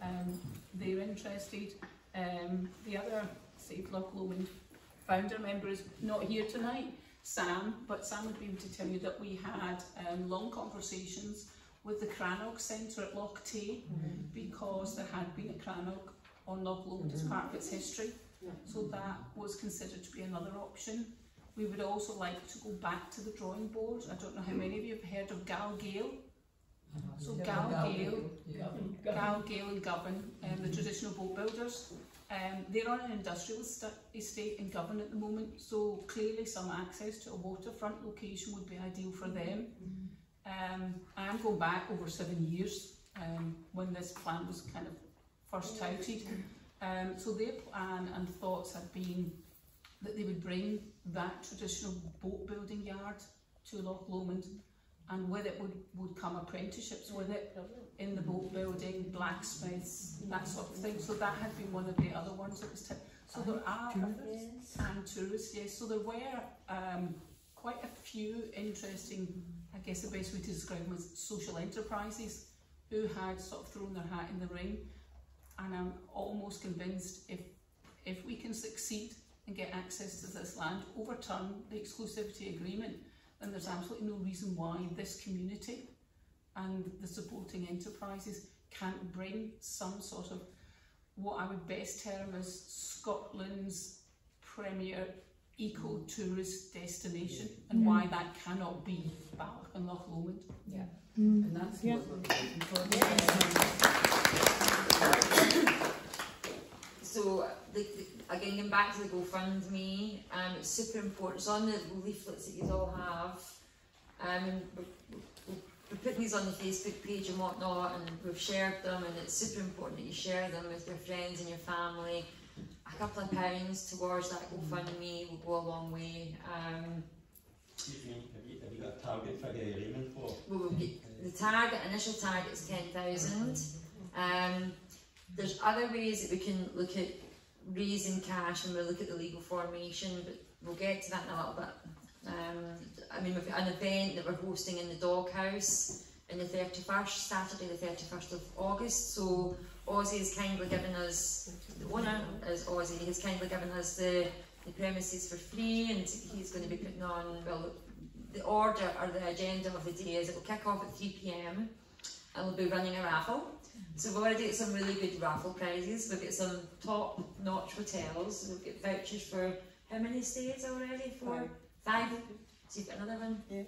Um, they're interested. Um, the other Save Loch Lomond founder member is not here tonight, Sam, but Sam would be able to tell you that we had um, long conversations with the Crannog Centre at Loch Tay mm -hmm. because there had been a Crannog on Loch Lomond mm -hmm. as part of its history. So that was considered to be another option. We would also like to go back to the drawing board. I don't know how many of you have heard of GalGael. So Gal Gale, Gal Gale and Govan, um, the traditional boat builders, um, they're on an industrial estate in Govan at the moment, so clearly some access to a waterfront location would be ideal for them. Um, I am going back over seven years um, when this plan was kind of first touted. Um, so their plan and thoughts had been that they would bring that traditional boat building yard to Loch Lomond and with it would, would come apprenticeships with it in the boat building, blacksmiths, that sort of thing. So that had been one of the other ones that was. so there are tourists. and tourists, yes. So there were um, quite a few interesting. I guess the best way to describe them was social enterprises who had sort of thrown their hat in the ring. And I'm almost convinced if if we can succeed and get access to this land, overturn the exclusivity agreement, then there's absolutely no reason why this community and the supporting enterprises can't bring some sort of what I would best term as Scotland's premier eco-tourist destination and mm. why that cannot be Balloch and Loch Lomond. Yeah. Mm. And that's yeah. what we're looking for. So, the, the, again, going back to the GoFundMe, um, it's super important. It's on the leaflets that you all have. Um, we're putting these on the Facebook page and whatnot, and we've shared them, and it's super important that you share them with your friends and your family. A couple of pounds towards that GoFundMe will go a long way. Um, have, you, have you got a target figure you're aiming for? Well, the target, initial target is 10,000. Um, there's other ways that we can look at raising cash when we look at the legal formation, but we'll get to that in a little bit. Um, I mean, we've got an event that we're hosting in the Doghouse on the 31st, Saturday the 31st of August. So Aussie has kindly given us the owner is Aussie. He's kindly given us the, the premises for free, and he's going to be putting on well the order or the agenda of the day is it will kick off at 3 pm and we'll be running a raffle. So we've already got some really good raffle prizes. We've got some top notch hotels. We've got vouchers for how many stays already? Four? Five? So you've got another one? Yeah.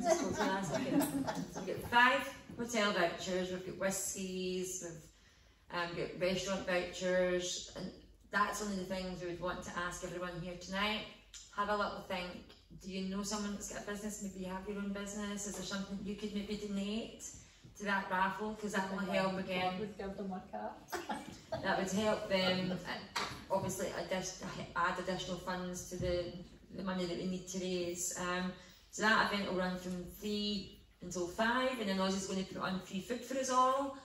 Just go to that second. So we've got five hotel vouchers, we've got whiskies, we've um, got restaurant vouchers, and that's one of the things we would want to ask everyone here tonight. Have a little think. Do you know someone that's got a business? Maybe you have your own business. Is there something you could maybe donate to that raffle? Because that will help again. Would give them a cat. That would help them, uh, obviously, add additional funds to the, the money that we need to raise. Um, so that event will run from 3 until 5, and then Ozzy's going to put on free food for us all.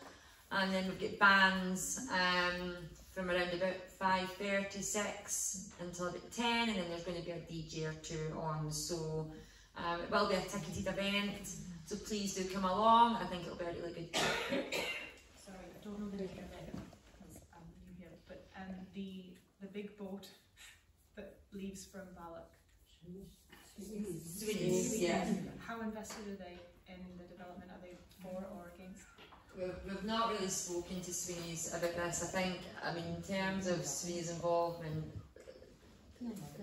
And then we've got bands um, from around about 5.36 until about 10, and then there's going to be a DJ or two on. So um, it will be a ticketed event, so please do come along. I think it'll be a really good Sorry, I don't know the name because I'm new here, but um, the the big boat that leaves from Balloch. Sweeney's, yeah. How invested are they in the development? Are they for or against? We've, we've not really spoken to Sweeney's about this. I think, I mean, in terms of Sweeney's involvement,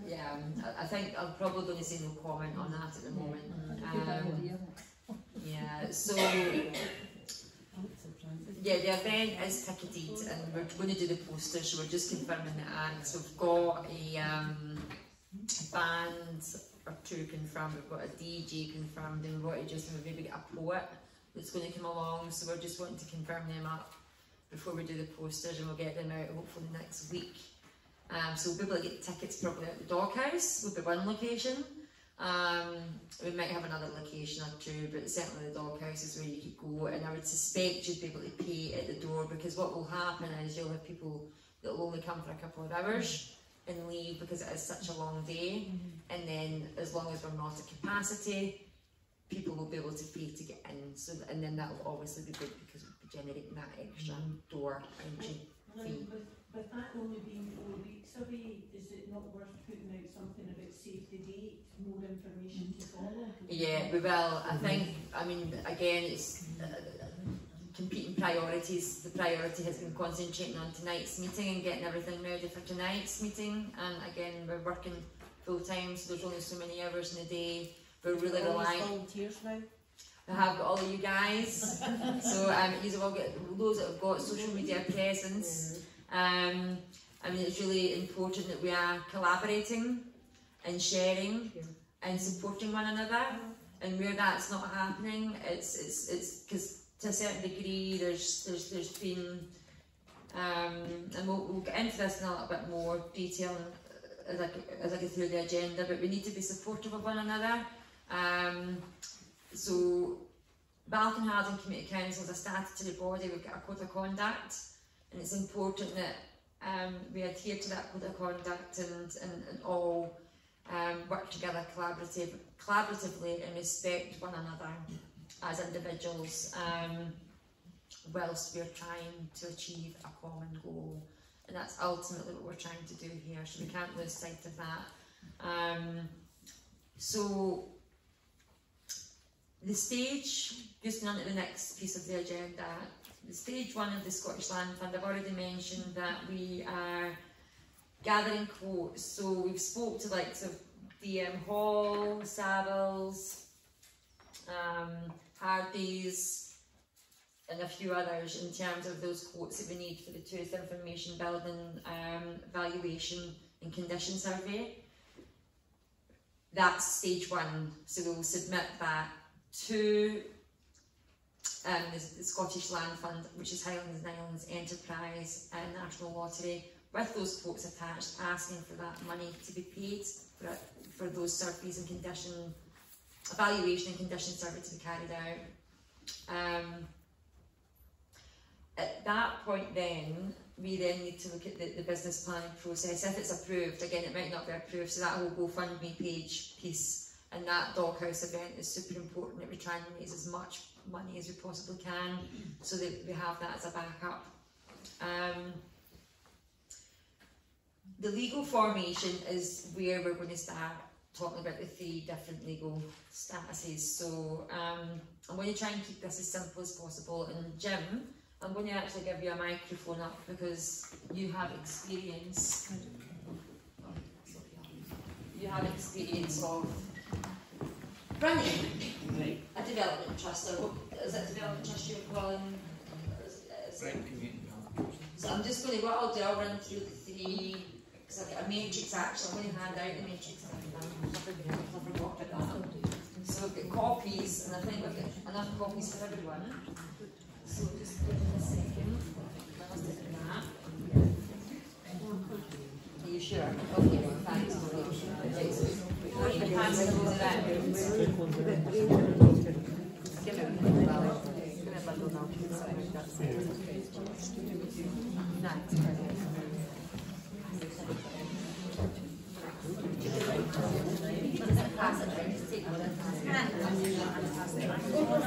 yeah, I, I think I'm probably going to say no comment on that at the moment. Um, yeah, so yeah, the event is ticketed and we're going to do the posters, so we're just confirming the acts. We've got a um, band or two confirmed, we've got a DJ confirmed, and we've got to just maybe get a poet that's going to come along, so we're just wanting to confirm them up before we do the posters and we'll get them out hopefully next week. Um, so we'll be able to get tickets probably at the Doghouse, will be one location. Um, we might have another location or two, but certainly the Doghouse is where you could go, and I would suspect you'd be able to pay at the door because what will happen is you'll have people that will only come for a couple of hours and leave because it is such a long day, mm-hmm. and then as long as we're not at capacity, people will be able to pay to get in. So, and then that will obviously be good because we'll be generating that extra mm-hmm. door entry fee. With, with that only being four weeks away, is it not worth putting out something about save the date, more information to follow? Yeah, we will. I mm-hmm. think, I mean, again, it's uh, competing priorities. The priority has been concentrating on tonight's meeting and getting everything ready for tonight's meeting. And again, we're working full time, so there's only so many hours in a day. We're really All relying. volunteers now. We have got all of you guys. so um, you've all got those that have got social media presence. Um, I mean, it's really important that we are collaborating and sharing and supporting one another. And where that's not happening, it's it's it's because to a certain degree, there's there's there's been, um, and we'll, we'll get into this in a little bit more detail as I, as I go through the agenda. But we need to be supportive of one another. Um, so Balloch and Haldane Community Council is a statutory body, we've got a code of conduct and it's important that um, we adhere to that code of conduct and, and, and all um, work together collaborative, collaboratively and respect one another as individuals um, whilst we're trying to achieve a common goal. And that's ultimately what we're trying to do here, so we can't lose sight of that. Um, so the stage, just on to the next piece of the agenda, the stage one of the Scottish Land Fund, I've already mentioned that we are gathering quotes. So we've spoke to like of DM Hall, Savills, um, Hardy's, and a few others in terms of those quotes that we need for the Tourist Information Building um, Valuation and Condition Survey. That's stage one, so we'll submit that to um, the, the Scottish Land Fund, which is Highlands and Islands Enterprise and National Lottery, with those quotes attached, asking for that money to be paid for, for those surveys and condition, evaluation and condition survey to be carried out. Um, at that point then, we then need to look at the, the business planning process. If it's approved, again, it might not be approved, so that whole GoFundMe page piece and that doghouse event is super important that we try and raise as much money as we possibly can so that we have that as a backup. Um, the legal formation is where we're going to start talking about the three different legal statuses. So um, I'm going to try and keep this as simple as possible. And Jim, I'm going to actually give you a microphone up because you have experience. You have experience of running a development trust, or is it a development trust you're calling? Is, is so I'm just going to, what I'll do, I'll run through the three, because I've a matrix actually, hand out the matrix. So we've got copies, and I think we've got enough copies for everyone. So just give me a second. Are you sure? Okay, thanks. So before you it it a well. Give it a little now. Sorry, that's it. That's perfect. Pass it around. Just take one and pass it around. Pass it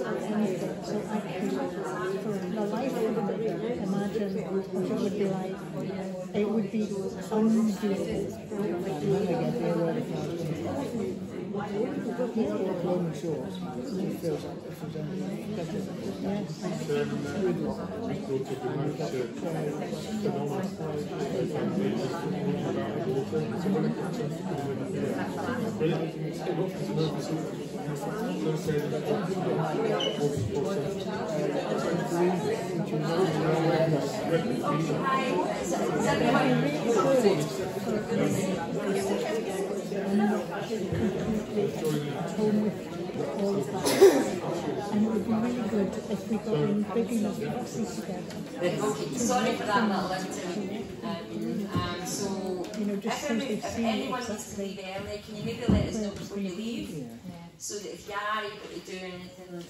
or anything. So I can, for the life of me, imagine would be And it would be really good if we got in big enough boxes together. Okay, sorry for that little interview. Um, um, so, You know, just if, every, if anyone needs to leave early, can you maybe let us know before you leave? So that if you are able to do anything,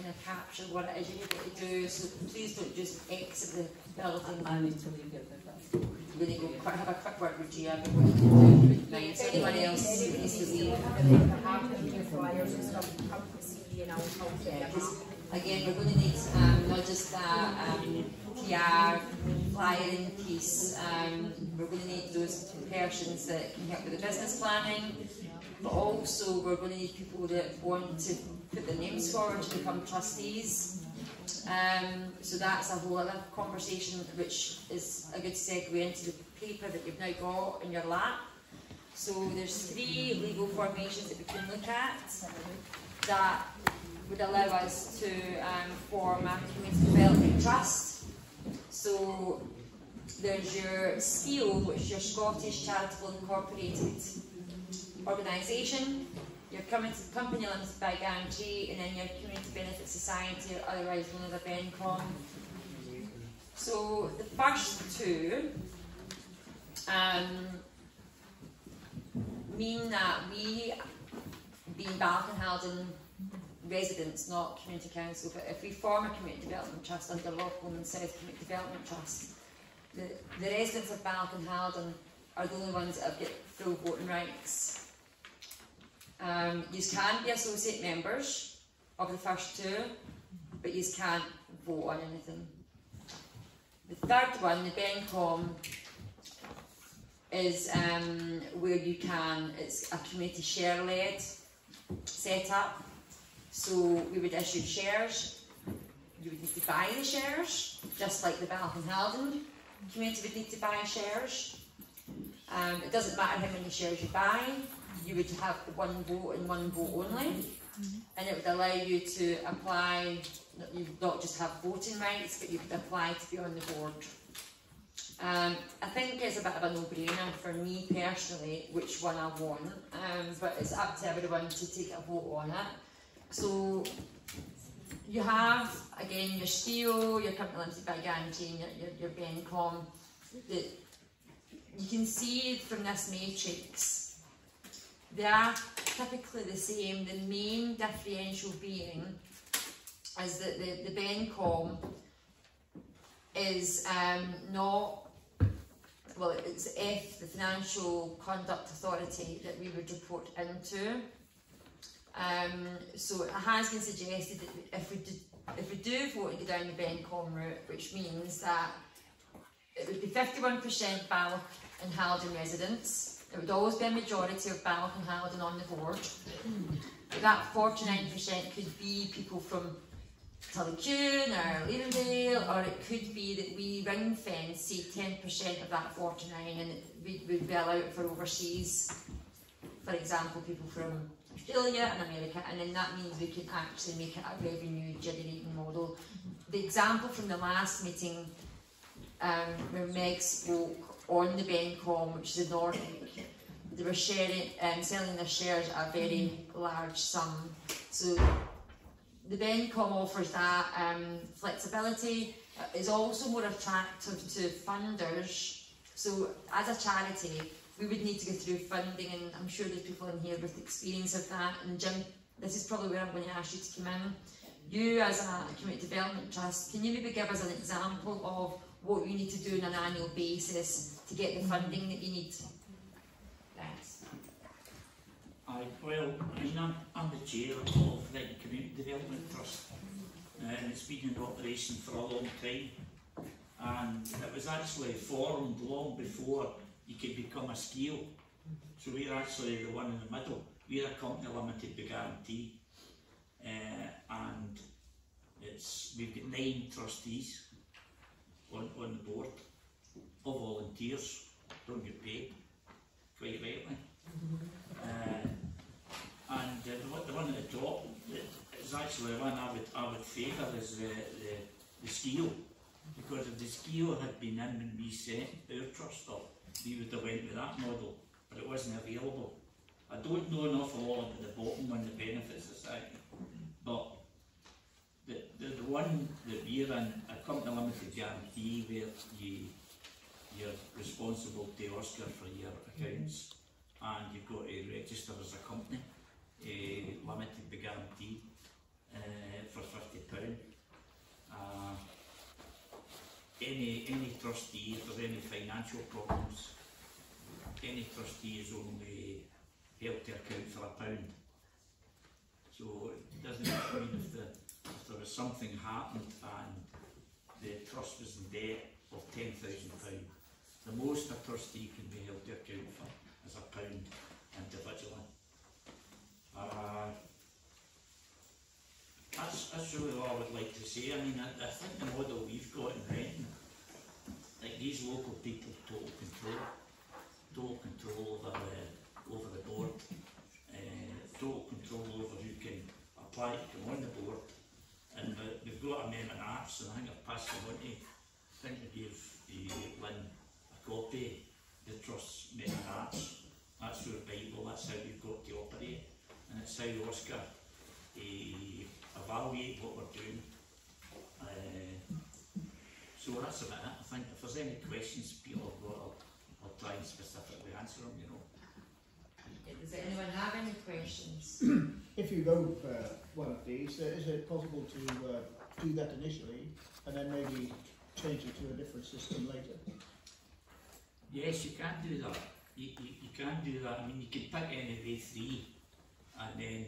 kind of capture what it is you need to do. So please don't just exit the building. I need to leave it with that. Really go quick, have a quick word with Gia about what you can do. Right, so anyone else who needs to leave? flyers and stuff, to see and I'll help Yeah, them 'cause again, we're going to need um, not just that um, PR, flyering piece, um, we're going to need those persons that can help with the business planning, but also we're going to need people that want to put their names forward to become trustees. Um, so that's a whole other conversation which is a good segue into the paper that you've now got in your lap. So there's three legal formations that we can look at that would allow us to um, form a community development trust. So there's your SCIO, which is your Scottish Charitable Incorporated Organisation, your com- company limited by guarantee, and then your Community Benefit Society, or otherwise known as a BENCOM. So the first two um, mean that we, being Balloch and Haldane residents, not community council, but if we form a community development trust under Loch Lomond South Community Development Trust, the, the residents of Balloch and Haldane are the only ones that got full voting rights. Um, you can be associate members of the first two, but you can't vote on anything. The third one, the BENCOM, is um, where you can, it's a community share led setup. So we would issue shares, you would need to buy the shares, just like the Balloch and Haldane community would need to buy shares. Um, it doesn't matter how many shares you buy, you would have one vote and one vote only. And it would allow you to apply, you not just have voting rights, but you could apply to be on the board. Um, I think it's a bit of a no-brainer for me personally, which one I want, um, but it's up to everyone to take a vote on it. So you have, again, your SCIO, your company limited by guarantee, your, your, your BENCOM, you can see from this matrix, they are typically the same. The main differential being is that the, the BENCOM is um, not, well, it's F, the Financial Conduct Authority, that we would report into. Um, so it has been suggested that if we do, if we do vote to go down the BENCOM route, which means that it would be 51% Balloch and Haldane residents, it would always be a majority of Balloch and Haldane on the board. That 49% could be people from Tullichewan or Levendale, or it could be that we ring fence, say 10% of that 49 and we would be out for overseas. For example, people from Australia and America, and then that means we can actually make it a revenue generating model. The example from the last meeting um, where Meg spoke on the BENCOM, which is in Knoydart, they were sharing um, selling their shares at a very large sum. So the BENCOM offers that um, flexibility. It's also more attractive to funders. So as a charity, we would need to go through funding, and I'm sure there's people in here with experience of that. And Jim, this is probably where I'm going to ask you to come in. You, as a community development trust, can you maybe give us an example of what you need to do on an annual basis to get the funding that you need? Thanks. Aye, well, I mean, I'm, I'm the chair of the Community Development Trust, and it's been in operation for a long time. and it was actually formed long before you could become a SCIO. So we're actually the one in the middle. We're a company limited by guarantee, uh, and it's we've got nine trustees on, on the board, of volunteers, don't get paid, quite rightly. Uh, and uh, the, one- the one at the top is actually the one I would, I would favour is the, the, the. Because if the SCIO had been in when we set our trust up, we would have went with that model, but it wasn't available. I don't know enough about the bottom one, the benefits society, but the, the, the one that we're in, a company limited guarantee where you, you're responsible to OSCR for your accounts and you've got to register as a company, uh, limited by guarantee uh, for fifty pound. Uh, any any trustee, if there's any financial problems, any trustee is only held to account for a pound. So it doesn't mean if the there was something happened and the trust was in debt of ten thousand pound, the most a trustee can be held to account for is a pound individually. Uh, that's, that's really all I would like to say. I mean, I, I think the model we've got in Renton, like these local people, total control, total control over the, over the board, uh, total control over who can apply to come on the board. And uh, we've got a mem and apps, and I think I've passed them on to, I think we gave the Lynn a copy, the trust mem and apps. That's your Bible, that's how we've got to operate, and it's how OSCR uh, evaluate what we're doing. Uh, so that's about it. I think if there's any questions, Peter, I'll, I'll, I'll try and specifically answer them, you know. Does anyone have any questions? If you go for one of these, uh, is it possible to uh, do that initially and then maybe change it to a different system later? Yes, you can do that. You, you, you can do that. I mean, you can pick any of the three, and then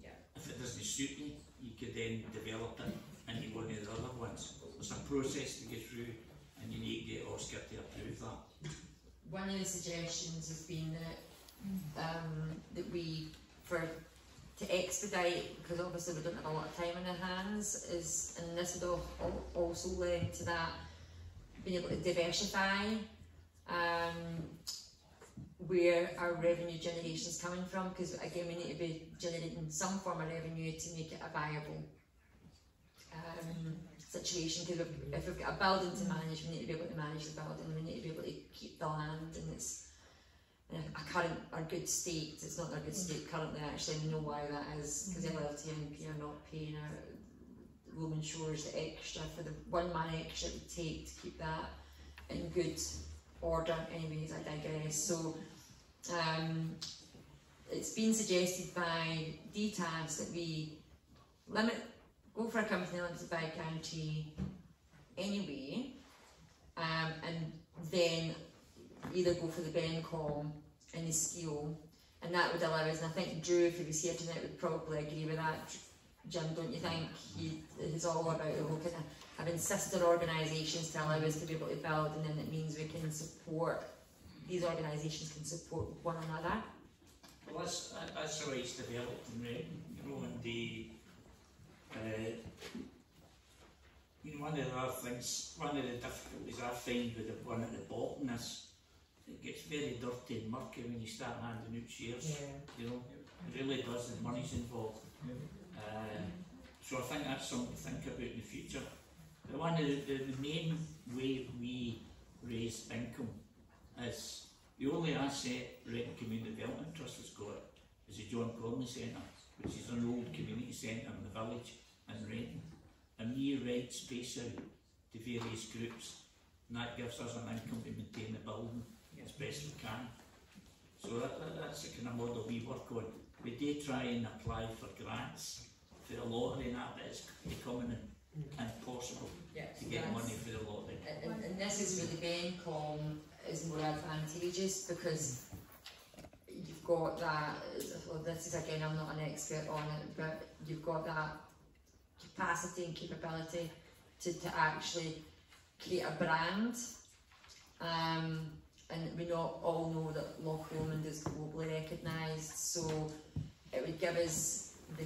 yeah. if it doesn't suit you, you could then develop it into one of the other ones. There's a process to get through, and you need to get OSCR to approve that. One of the suggestions has been that um, that we, for to expedite, because obviously we don't have a lot of time on our hands, is and this would al- al- also lend to that being able to diversify um, where our revenue generation is coming from, because again we need to be generating some form of revenue to make it a viable um, situation. Because if we've got a building to manage, we need to be able to manage the building. We need to be able to keep the land and its a, a current or good state. It's not a good state currently. Actually, I know why that is because and MP are not paying our Lomond Shores the extra for the one man extra it would take to keep that in good order. Anyways, I digress. So. Um, it's been suggested by DTAS that we limit, go for a company limited by guarantee anyway, um, and then either go for the BENCOM and the SCIO, and that would allow us, and I think Drew, if he was here tonight, would probably agree with that. Jim, don't you think? He is all about the whole kind of having sister organisations to allow us to be able to build, and then it means we can support, these organisations can support one another. Well, that's, that's the way it's developed in you know, and the, uh, you know, one of the things, one of the difficulties I find with the one at the bottom is it gets very dirty and murky when you start handing out shares, you know, it really does, the money's involved. Uh, so I think that's something to think about in the future. But one of the, the, the main way we raise income is the only asset Renton Community Development Trust has got is the John Conley Centre, which is an old community centre in the village in Renton. And we rent space out to various groups, and that gives us an income to maintain the building as best we can. So that, that, that's the kind of model we work on. We do try and apply for grants for the lottery and that, but it's becoming impossible Yeah, to get money for the lottery. And, and, and this is where the BENCOM is more advantageous because you've got that, well this is again, I'm not an expert on it, but you've got that capacity and capability to, to actually create a brand. Um, and we not all know that Loch Lomond is globally recognised, so it would give us the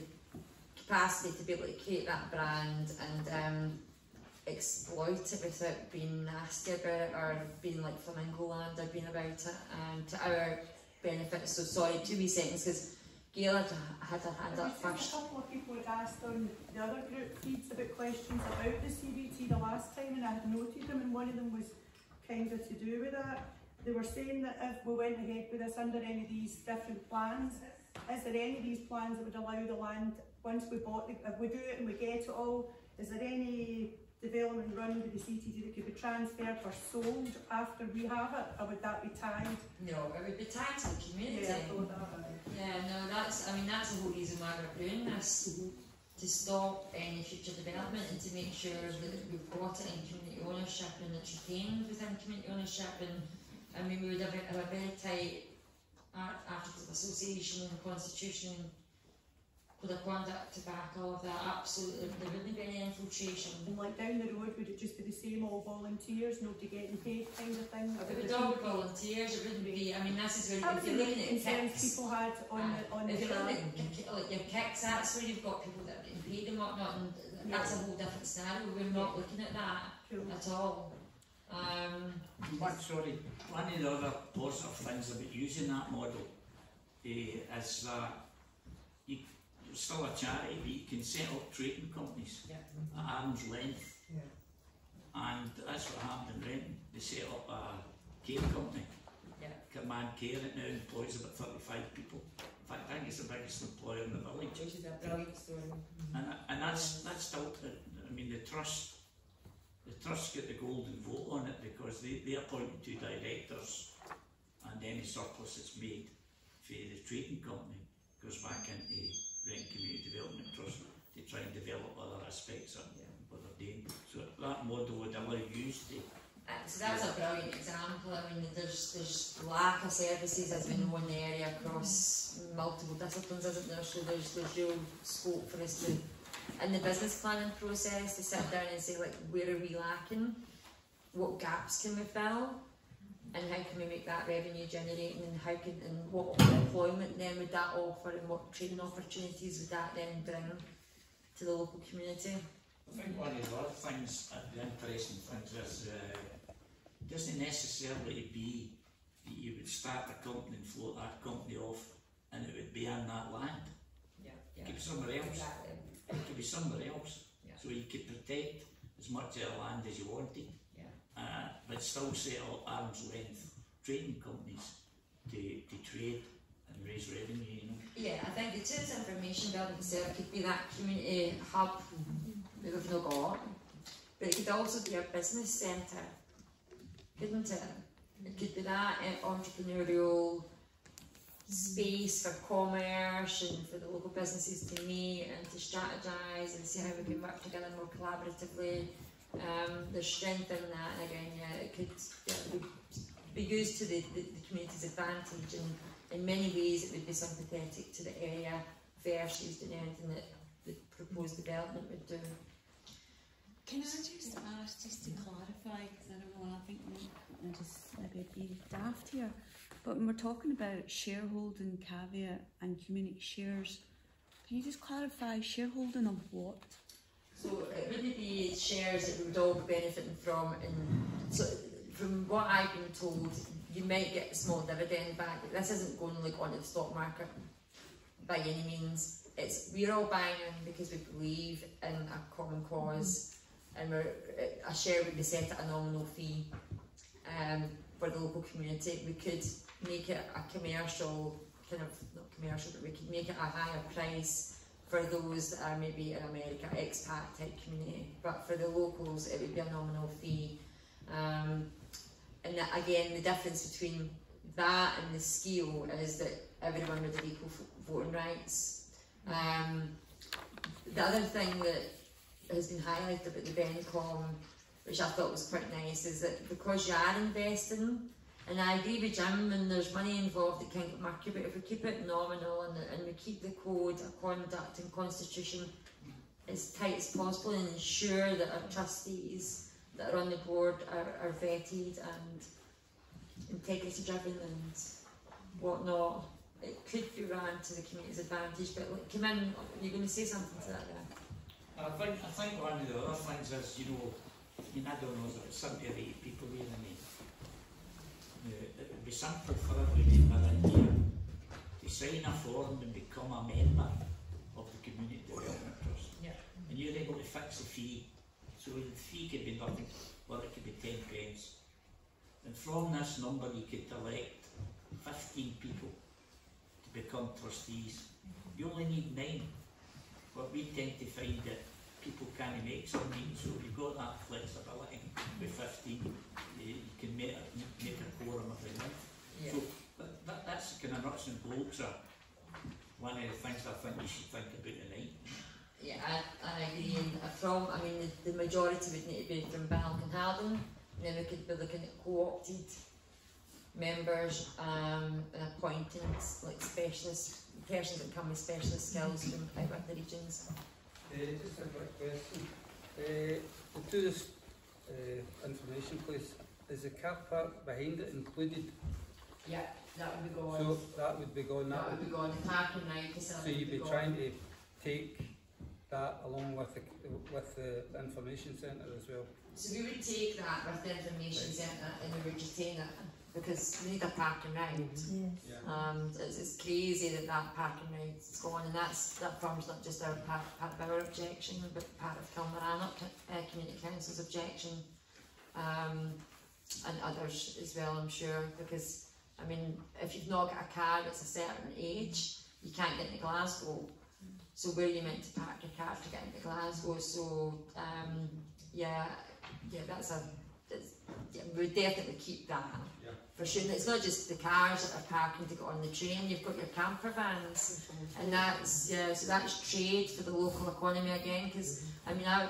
capacity to be able to create that brand and um, exploit it without being nasty about it or being like Flamingo Land or being about it um, to our benefit. So sorry, two wee seconds because Gail had, had her hand up first. A couple of people had asked on the other group feeds about questions about the CBT the last time and I had noted them and one of them was kind of to do with that. They were saying that if we went ahead with this under any of these different plans, is there any of these plans that would allow the land, once we bought, the, if we do it and we get it all, is there any development run with the CTD that could be transferred or sold after we have it, or would that be tied? No, it would be tied to the community. Yeah, I thought that. Yeah, no, that's, I mean, that's the whole reason why we're doing this, to stop any future development and to make sure that we've got it in community ownership and it's retained within community ownership and, I mean, we would have a, a very tight Articles of Association and Constitution, code of conduct to back all of that, absolutely, there wouldn't be any infiltration. And like down the road, would it just be the same all volunteers, nobody getting paid kind of thing? It would all be volunteers, it wouldn't be, I mean, this is where, if you're looking at kicks, people had on the, on the if you're looking at like your kicks, that's where you've got people that are getting paid and whatnot, and that's a whole different scenario, we're not looking at that at all. Um, But sorry, one of the other positive things about using that model eh, is that you, you're still a charity, but you can set up trading companies at arm's length. And that's what happened in Renton. They set up a care company. Command Care it now employs about 35 people. In fact, I think it's the biggest employer in the village. Which is a brilliant story. And, and that's, that's still, I mean, the trust, the trust get the golden vote on it because they, they appoint two directors and any surplus that's made for the trading company goes back into Renton Community Development Trust to try and develop other aspects of what they're doing. So that model would allow you to so that's a brilliant example. I mean, there's there's lack of services as we know in the area across multiple disciplines, isn't there? So there's there's real scope for us to, in the business planning process, to sit down and say like, where are we lacking? What gaps can we fill? And how can we make that revenue generating? And how can and what employment then would that offer? And what training opportunities would that then bring to the local community? I think one of the other things, the interesting things is, uh, it doesn't necessarily be that you would start a company and float that company off and it would be on that land. Yeah, It could be somewhere else. Exactly. It could be somewhere else. Yeah. So you could protect as much of the land as you wanted. Yeah. Uh, but still set up arm's length trading companies to, to trade and raise revenue, you know. Yeah, I think the tourism information building itself could be that community hub that we've not got, but it could also be a business centre, couldn't it? It could be that uh, entrepreneurial space for commerce and for the local businesses to meet and to strategise and see how we can work together more collaboratively. Um, there's strength in that, and again, yeah, it could yeah, be used to the, the, the community's advantage, and in many ways it would be sympathetic to the area versus doing anything that the proposed development would do. Can I just ask, just to clarify, because I don't know, I think I'm just maybe being daft here, but when we're talking about shareholding caveat and community shares, can you just clarify shareholding of what? So it wouldn't be shares that we would all be benefiting from, and so from what I've been told, you might get a small dividend back. But this isn't going like onto the stock market by any means. It's we're all buying in because we believe in a common cause, and we're, a share would be set at a nominal fee um, for the local community. We could make it a commercial kind of not commercial, but we could make it a higher price for those that are maybe in America, expat type community. But for the locals, it would be a nominal fee. Um, and that, again, the difference between that and the scale is that everyone would have equal voting rights. Um, the other thing that has been highlighted about the BENCOM, which I thought was quite nice, is that because you are investing, and I agree with Jim, and there's money involved that can get murky, but if we keep it nominal and, and we keep the code of conduct and constitution as tight as possible and ensure that our trustees that are on the board are, are vetted and integrity driven and whatnot. It could be run to the community's advantage, but like, come in, you're going to say something to that there. I think, I think one of the other things is, you know, I mean, I don't know, it seventy or eighty people here in the it would be simple for every member in here to sign a form and become a member of the Community Development Trust. Yeah. And you're able to fix the fee, so the fee could be nothing, or it could be ten pence. And from this number you could elect fifteen people to. Become trustees. You only need nine, but we tend to find that people can't make some meetings, so you've got that flexibility with fifteen, you, you can make a, make a quorum every month. Yeah. So that, that, that's kind of nuts and bolts are one of the things I think you should think about tonight. Yeah, I, I agree. And from, I mean, the, the majority would need to be from Balloch and then we could be looking at co-opted members um, and appointing like specialist persons that come with specialist skills from out of the regions. Uh, just a quick question. Uh, the tourist uh, information place, is the car park behind it included? Yeah, that would be gone. So that would be gone. that would be gone. The parking right So you'd be gone. trying to take that along with the with the information centre as well. So we would take that with the information centre and we would retain it because we need a parking right. Yeah. Um, it's, it's crazy that that parking right's gone and that's, that forms not just our part, part of our objection but part of Kilmaronock uh, Community Council's objection um, and others as well I'm sure because I mean if you've not got a car that's a certain age you can't get into Glasgow so where are you meant to park your car to get into Glasgow so um, yeah yeah that's a it's, yeah, we would definitely keep that Yeah. For sure. It's not just the cars that are parking to get on the train, you've got your camper vans. And that's, yeah, so that's trade for the local economy again, because, I mean, I,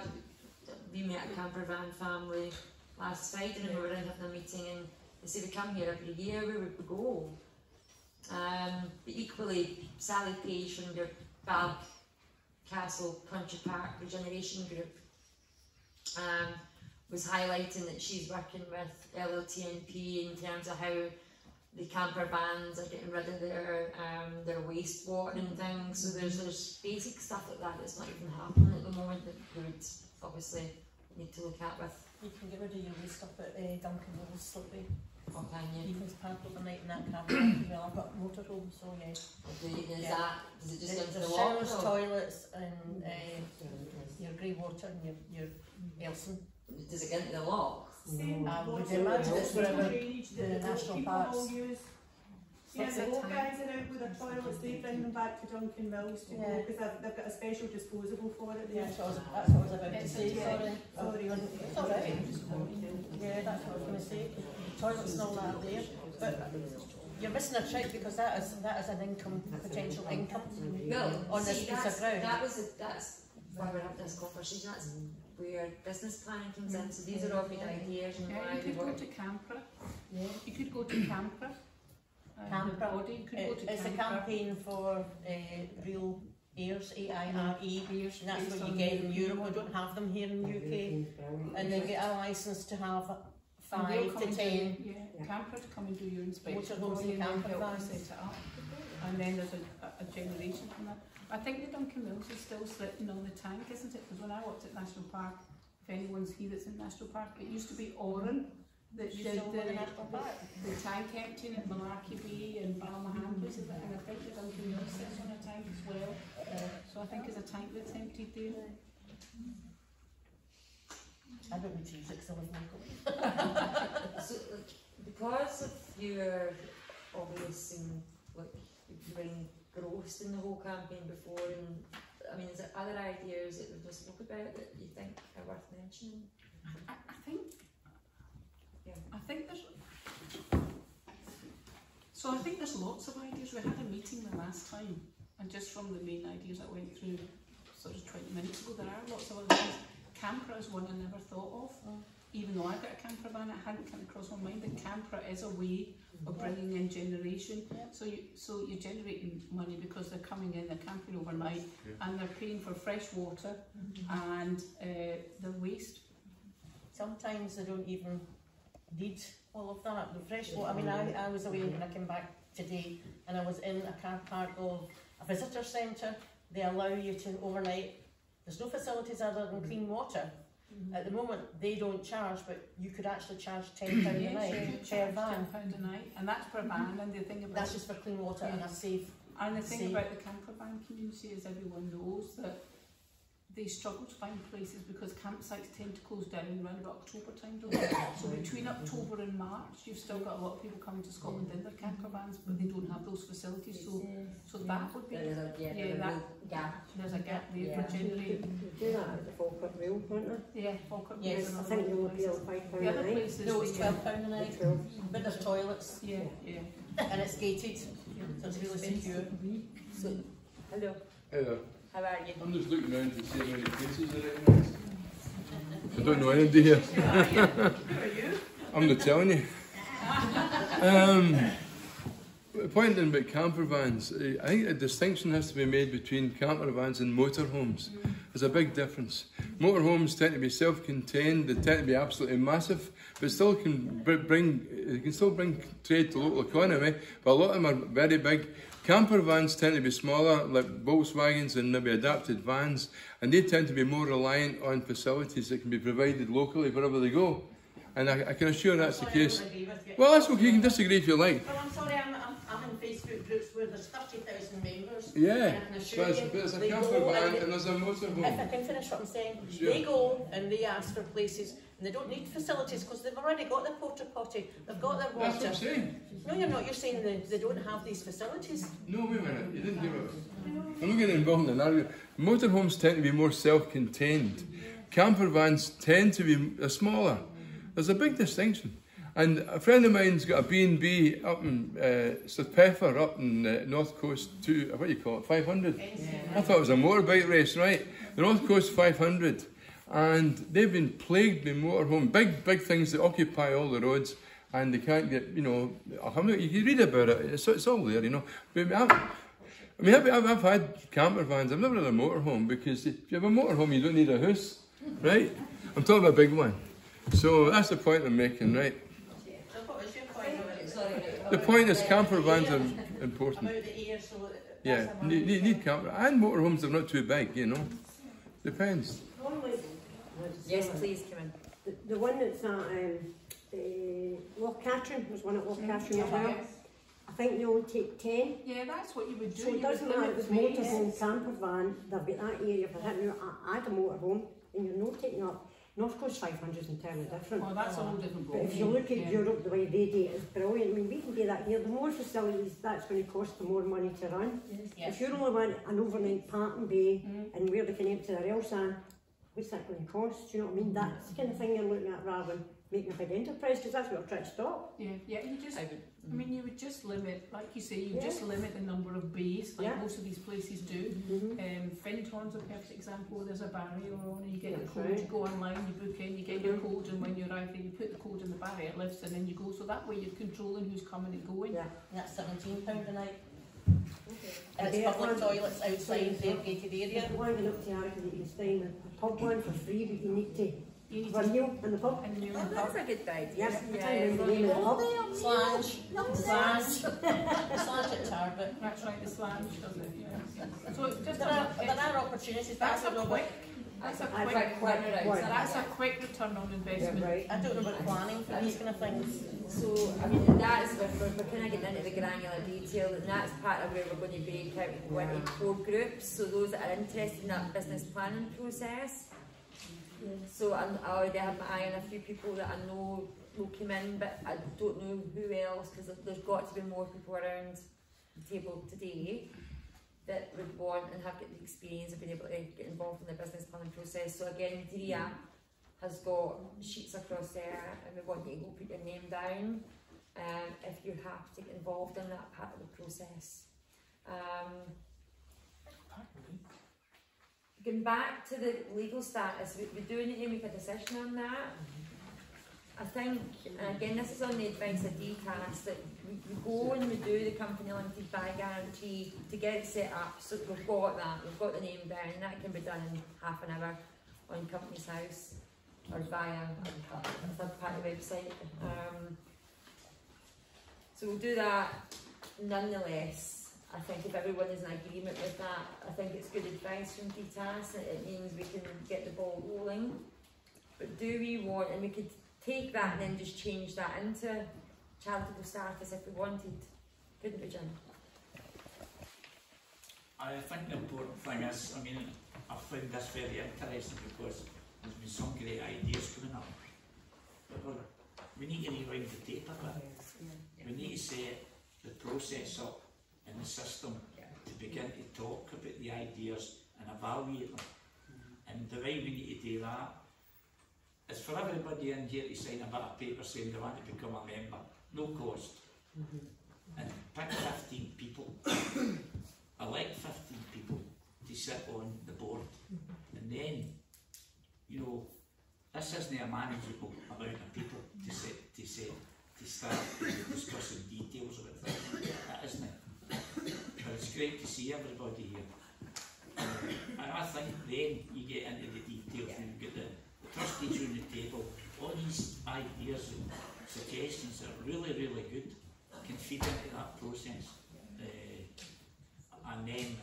we met a camper van family last Friday and we were in having a meeting and they said we come here every year, where would we go? Um, but equally, Sally Page from your Balloch Castle Country Park Regeneration Group um, was highlighting that she's working with LLTNP in terms of how the camper vans are getting rid of their um, their wastewater and things. So there's there's basic stuff like that that's not even happening at the moment that we would obviously need to look at with. You can get rid of your waste up at uh, Duncan Mills, Slipway. Oh, can you? Can park overnight in that as well. I've got a motorhome, so yeah. Okay, is Yeah. that does it just go into the showers, water? toilets, and uh, your grey water and your your Elsan. Does it get into the lock? Same mm. I would water, imagine it's water wherever drainage the that national people parks. all use. Yeah, the the boat time? guys are out with their toilets, they bring them back to Duncan Mills to go, Yeah. because they've, they've got a special disposable for it. Yeah, that's what I was, that's what I was about to say, a- sorry. Sorry. It's alright. Yeah, that's what I was going to say. Toilets and all that there, but you're missing a trick because that is, that is an income, potential income Well, on this see, piece of that's, ground. that was a, that's why we're having this conversation. That's where business planning comes in. So these are all good ideas and Yeah, why you we could go work. to CAMpRA. Yeah. You could go to CAMpRA. Uh, the CAMpRA. body, you could go It- to It's a campaign for uh, real aires, A-I-R-E, Aires and that's what you get in Europe, we don't have them here in the UK. And they get a licence to have five to ten. Do, yeah, CAMpRA to come and do your inspection. Motorhomes for you and and camper vans. set it up. And then there's a, a, a generation from that. I think the Duncan Mills is still sitting on the tank, isn't it? Because when I worked at National Park, if anyone's here that's in National Park, it used to be Oran that You did still the, in National Park? the tank emptying at Milarrochy Bay and Balmaha places, and I think the Duncan Mills sits on a tank as well. So I think there's a tank that's emptied there. I don't need to use it because I live local. so, like, because of your obvious and like you were engrossed in the whole campaign before, and I mean, is there other ideas that we've just spoke about that you think are worth mentioning? I, I think, Yeah. I think there's, so I think there's lots of ideas. We had a meeting the last time, and just from the main ideas that went through sort of 20 minutes ago, there are lots of other things. CAMpRA is one I never thought of. Mm. Even though I've got a camper van, it hadn't come across my mind that CAMpRA is a way of bringing in generation. So you so you're generating money because they're coming in, they're camping overnight, and they're paying for fresh water and uh, their waste. sometimes they don't even need all of that. The fresh water, I mean, I, I was away and I came back today and I was in a car park of a visitor centre. They allow you to overnight. There's no facilities other than clean water. Mm-hmm. At the moment, they don't charge, but you could actually charge £10 a night per van. £10 a night, and that's per van. Mm-hmm. And the thing about That's just for clean water and a safe. And the thing safe- about the camper van community is everyone knows that they struggle to find places because campsites tend to close down around about October time. Don't they? so between October and March, you've still got a lot of people coming to Scotland in their camper vans, but they don't have those facilities. So, so that would be There is a- yeah, there is a that real gap. There's a gap there Yeah. for generating. Do that at the Falkirk Rail, can't they? Yeah, Falkirk Yes, Rail I and think other they would be places. on five The other places, No, it's they, twelve pound a night. But there's toilets. Yeah, yeah. And it's gated, so it's really secure. So, hello. Hello. How are you? I'm just looking around to see how many there are. I don't know anybody here. I'm not telling you. Um, pointing about camper vans, I think a distinction has to be made between camper vans and motorhomes. There's a big difference. Motorhomes tend to be self-contained, they tend to be absolutely massive, but still can bring, can still bring trade to local economy, but a lot of them are very big. Camper vans tend to be smaller, like Volkswagens and maybe adapted vans, and they tend to be more reliant on facilities that can be provided locally wherever they go. And I, I can assure that's the case. Well, that's okay, you can disagree if you like. Well, I'm sorry, I'm, I'm, I'm in Facebook groups where there's 30,000 members. Yeah, and I can assure but it's- but it's a they camper go van and there's a motorhome. If I can finish what I'm saying, Sure. they go and they ask for places and they don't need facilities because they've already got their porta potty, they've got their water. That's what I'm saying. No, you're not, you're saying they, they don't have these facilities. No, wait a minute, you didn't give it. I'm not getting involved in an argument. Motorhomes tend to be more self-contained. Camper vans tend to be uh, smaller. There's a big distinction. And a friend of mine's got a B&B up in uh, Peffer, up in uh, North Coast, two, what do you call it, 500? I thought it was a motorbike race, right? The North Coast 500. And they've been plagued by motorhome, big, big things that occupy all the roads. And they can't get, you know, you can read about it, it's, it's all there, you know. But I'm, I mean, I've, I've, I've had camper vans. I've never had a motorhome because if you have a motorhome, you don't need a house, right? I'm talking about a big one. So that's the point I'm making, right? So what was your point? The point is camper vans are important. About the air, so Yeah, need, need, need camper and motorhomes are not too big, you know. Depends. Yes, please, come in. The, the one that's at um, uh, Loch Katrine, there's one at Loch Katrine as well. I think they only take 10. Yeah, that's what you would do. So it doesn't matter limit if it's space. motorhome, camper van, they've got that area for hitting out, add a motorhome, and you're not taking up. North Coast 500 is entirely different. Oh, that's a whole different But if you look at yeah. Europe, the way they do it is brilliant. I mean, we can do that here. The more facilities, that's going to cost the more money to run. Yes. If you're only want an overnight parking bay mm-hmm. and where they can empty their Elsan, what's that going to cost? Do you know what I mean? That's the kind of thing you're looking at rather than making a big enterprise because that's what we're trying to stop. Yeah, yeah, you just, I, Mm. mean, you would just limit, like you say, you Yeah. just limit the number of bays, like Yeah. most of these places do. Mm-hmm. Um, Fenton's a perfect example, there's a barrier on and you get That's a code, right. you go online, you book in, you get your mm-hmm. code, and when you arrive there, you put the code in the barrier, it lifts, and then you go, so that way you're controlling who's coming and going. Yeah, that's seventeen pound a night. And And it's public one- toilets outside their gated area. If you want to look to Arca, you can stay in a pub one for free, but you need to You need for a to- meal in the pub. Oh, that's a good idea. Yes, I'm Yeah, trying to the name of the pub. Slange, slange, slange at Tarbert. That's right, the slange does it, yeah. So it's just There a, are, it's- there are opportunities, That's a quick, that's a I quick, think quick, quick. that's a quick return on investment. Right? I don't know about planning for these kind of things. So, I mean, that's where we're, we're kind of getting into the granular detail, and that's part of where we're going to break out and go into core groups. So, those that are interested in that business planning process. So, I'm, I already have my eye on a few people that I know will come in, but I don't know who else because there's got to be more people around the table today that would want and have got the experience of being able to get involved in the business planning process. So, again, DRIA has got sheets across there and we want you to go put your name down um, if you're happy to get involved in that part of the process. Um, going back to the legal status, we, we do need to make a decision on that. I think, and again, this is on the advice of DTAS, that we, we go and we do the company limited by guarantee to get it set up. So we've got that, we've got the name down, and that can be done in half an hour on Companies House. or via a third party website. Um, so we'll do that nonetheless. I think if everyone is in agreement with that, I think it's good advice from DTAS. It, it means we can get the ball rolling. But do we want, and we could take that and then just change that into charitable status if we wanted, couldn't we, Jim? I think the important thing is, I mean, I found this very interesting because there's been some great ideas coming up. But we're, we need to rewind the tape a bit. We need to set the process up in the system to begin to talk about the ideas and evaluate them. Mm-hmm. And the way we need to do that is for everybody in here to sign a bit of paper saying they want to become a member, no cost. Mm-hmm. And pick 15 people, elect 15 people to sit on the board. Mm-hmm. And then, you know, this isn't a manageable amount of people to sit, to sit, to start discussing details of it. That isn't it. But it's great to see everybody here. And I think then you get into the details and you get the, the trustees around the table, all these ideas and suggestions are really, really good, can feed into that process. Uh, and then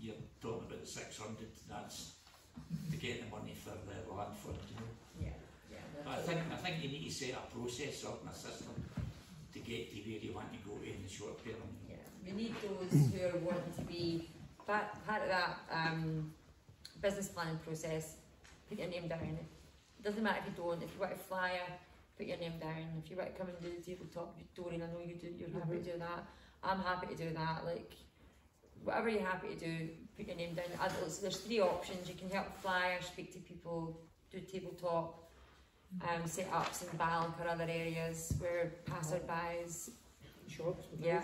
you're talking about the 600, that's to get the money for the land fund, you know. Yeah, yeah. But I think, I think you need to set a process up in a system to get to where you want to go in the short term. We need those who are wanting to be part, part of that um, business planning process. Put your name down. It doesn't matter if you don't. If you want a flyer, put your name down. If you want to come and do the tabletop, Doreen, I know you do. You're happy to do that. I'm happy to do that. Like whatever you're happy to do, put your name down. Adults, there's three options. You can help flyer, speak to people, do tabletop, um, set ups in Balk or other areas where passerbys shops, yeah,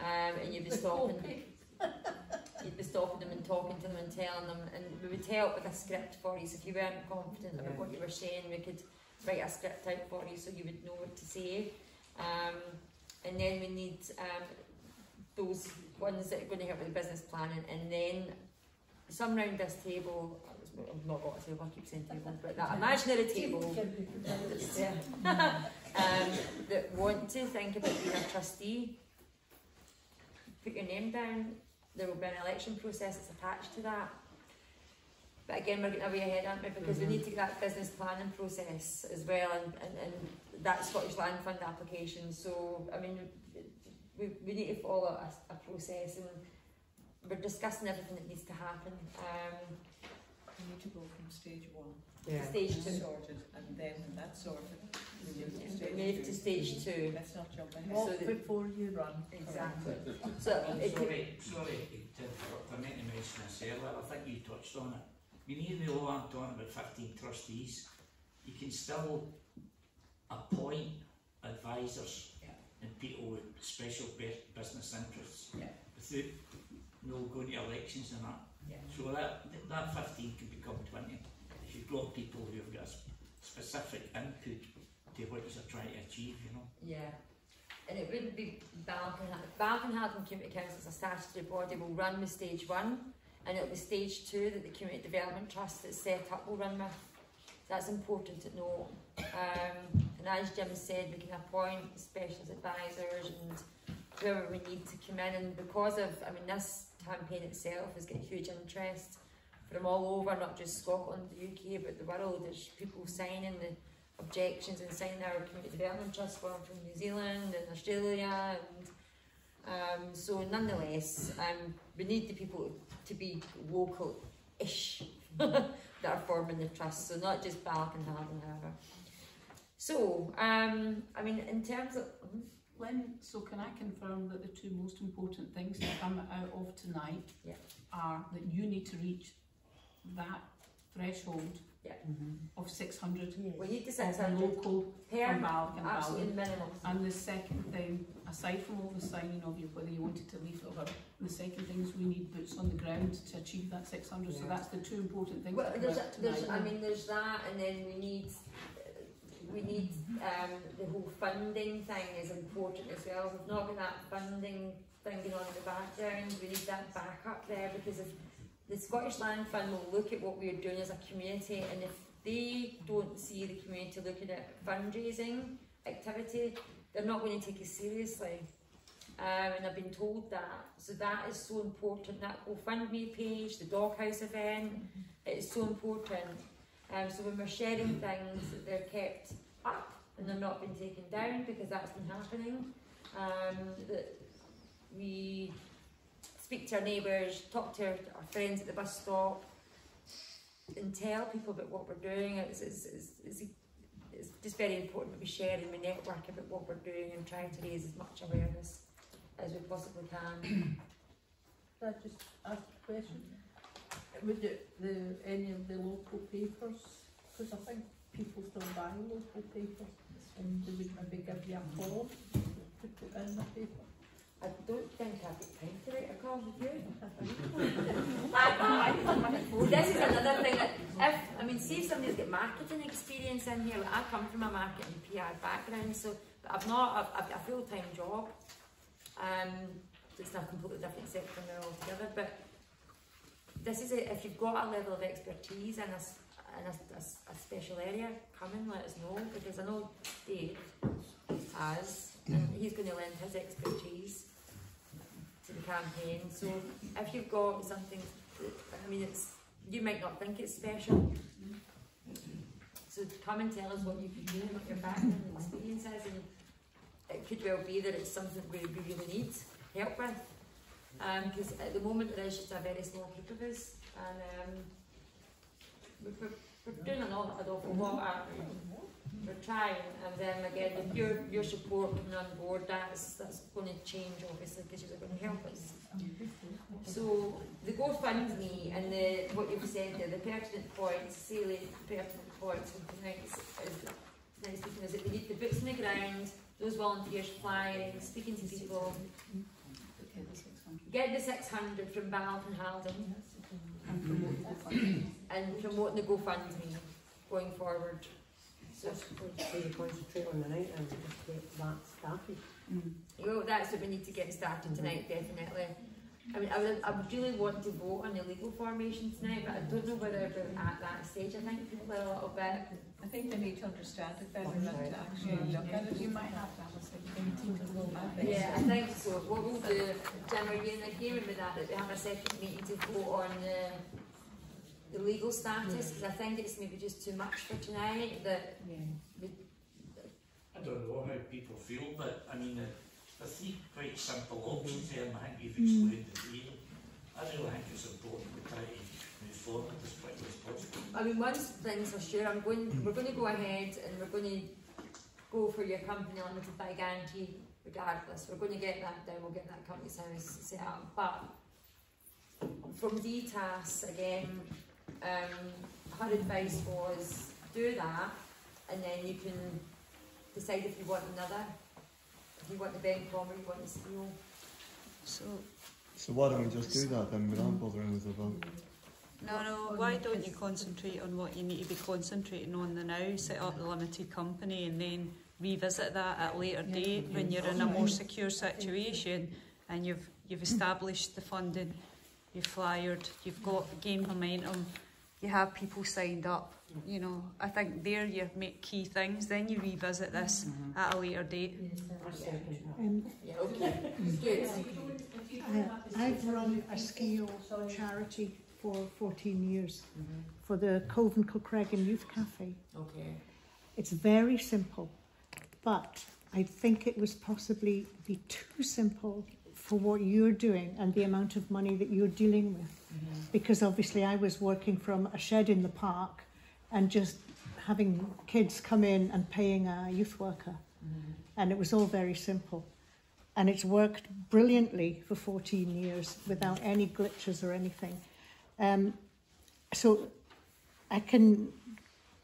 um, and you'd be stopping, them. you'd be stopping them and talking to them and telling them, and we would help with a script for you. So if you weren't confident about what you were saying, we could write a script out for you so you would know what to say. Um, and then we need um, those ones that are going to help with the business planning, and then some round this table. I've not got a table. I keep saying table, but that imaginary table. um, that want to think about being a trustee. Put your name down. There will be an election process that's attached to that. But again, we're getting away ahead, aren't we? Because we need to get that business planning process as well, and, and, and that Scottish Land Fund application. So, I mean, we, we need to follow a, a process, and we're discussing everything that needs to happen. Um, We need to go from stage one. Yeah. Stage two. Sorted, and then when that's sorted, we move to we stage move two. to stage two. Let's not jump ahead. Walk So that- before you run. Exactly. So I'm it could- sorry, sorry to interrupt, I meant to mention this earlier, I think you touched on it. I mean, even though I'm talking about fifteen trustees, you can still appoint advisors and people with special business interests yeah. without no going to elections and that. So that, that fifteen can become twenty, if you've got people who have got a specific input to what you're trying to achieve, you know. Yeah. And it wouldn't be Balloch and Haldane. Balkenhagen Community Council as a statutory body will run with stage one, and it'll be stage two that the Community Development Trust that's set up will run with. That's important to know. Um, and as Jim said, we can appoint specialist advisors and whoever we need to come in. And because of, I mean, this campaign itself has got huge interest from all over, not just Scotland, the UK, but the world. There's people signing the objections and signing our community development trust form from New Zealand and Australia and um, so nonetheless um, we need the people to be local-ish that are forming the trust so not just Balloch and Haldane however so um, I mean in terms of mhm. Lynn, so can I confirm that the two most important things to come out of tonight Yeah. are that you need to reach that threshold Yeah. Mm-hmm. of 600 We need the of 600 local per and absolute Balgan. minimum. And the second thing, aside from all the signing of you, whether you wanted to leave it or whatever, the second thing is we need boots on the ground to achieve that 600. So that's the two important things Well, that come there's, out there's, tonight. I mean, there's that, and then we need, we need um, the whole funding thing is important as well. We've not got that funding thing going on in the background. We need that backup there because if the Scottish Land Fund will look at what we're doing as a community, and if they don't see the community looking at fundraising activity, they're not going to take it seriously. Um, and I've been told that. So that is so important. That GoFundMe page, the doghouse event, it is so important. Um, so when we're sharing things, they're kept up and they're not being taken down because that's been happening. Um, that we speak to our neighbours, talk to our, our friends at the bus stop, and tell people about what we're doing. It's, it's, it's, it's, just very important that we share and we network about what we're doing and trying to raise as much awareness as we possibly can. Can I just ask a question? Would it, the, any of the local papers, because I think people still buy local papers, and they would maybe give you a form to put in the paper? I don't think I've got time to write a call with you. this is another thing that if I mean see if somebody's got marketing experience in here, like I come from a marketing PR background, so but I've not I've, I've got a full time job. Um it's not a completely different sector now altogether, but this is a, if you've got a level of expertise in a, in a, a a special area, come and let us know because I know Dave has and he's going to lend his expertise to the campaign. So if you've got something, I mean, it's you might not think it's special. So come and tell us what you can do, what your background and experience is, and it could well be that it's something we really need help with. Um, because at the moment there is just a very small group of us, and um, we- we're, we're doing an awful, an awful lot. aren't mm-hmm. we? Uh, we're trying, and then again, with your, your support coming on board, that's, that's going to change obviously, because you're going to help us. So the GoFundMe and the what you've said there, the pertinent points, salient pertinent points from tonight's is tonight's speaking is that we need the boots on the ground, those volunteers flying, speaking to people. Get the six hundred from Balloch and Haldane and promoting the GoFundMe going forward. So I suppose we concentrate on the night and just get that started. Mm. Well, that's what we need to get started tonight, mm-hmm. definitely. I mean, I would, I would really want to vote on the legal formation tonight, but I don't know whether we're at that stage. I think people are a little bit. I think they need to understand it better than to actually mm. look at it. You might have to have a second meeting to vote on it. Yeah, I think so. What we'll do, Jim, are you in agreement with that, that we have a second meeting to vote on the, the legal status? Because I think it's maybe just too much for tonight, that we I don't know how people feel, but I mean, the, the three quite simple options there, and I think you've explained the three. I really think it's important we try to move forward as quickly as possible. I mean, once thing's are sure, I'm going, we're going to go ahead and we're going to go for your company limited by guarantee regardless. We're going to get that down, we'll get that Companies House set up. But from DTAS, again, um, her advice was do that and then you can decide if you want another. If you want the Bencom or you want the steel. So So why don't we just do that then without bothering with the vote? No, no, why don't you concentrate on what you need to be concentrating on the now, set up the limited company and then revisit that at a later date when you're in a more secure situation and you've you've established the funding, you've flyered, you've got gained momentum, you have people signed up, you know, I think there you make key things, then you revisit this at a later date. Um, Yeah, okay. Good. I, I've run a SCIO charity for 14 years mm-hmm. for the Cove and Youth Cafe. Okay. It's very simple, but I think it was possibly be too simple for what you're doing and the amount of money that you're dealing with. Mm-hmm. Because obviously I was working from a shed in the park and just having kids come in and paying a youth worker. Mm-hmm. And it was all very simple. And it's worked brilliantly for 14 years without any glitches or anything. Um, so I can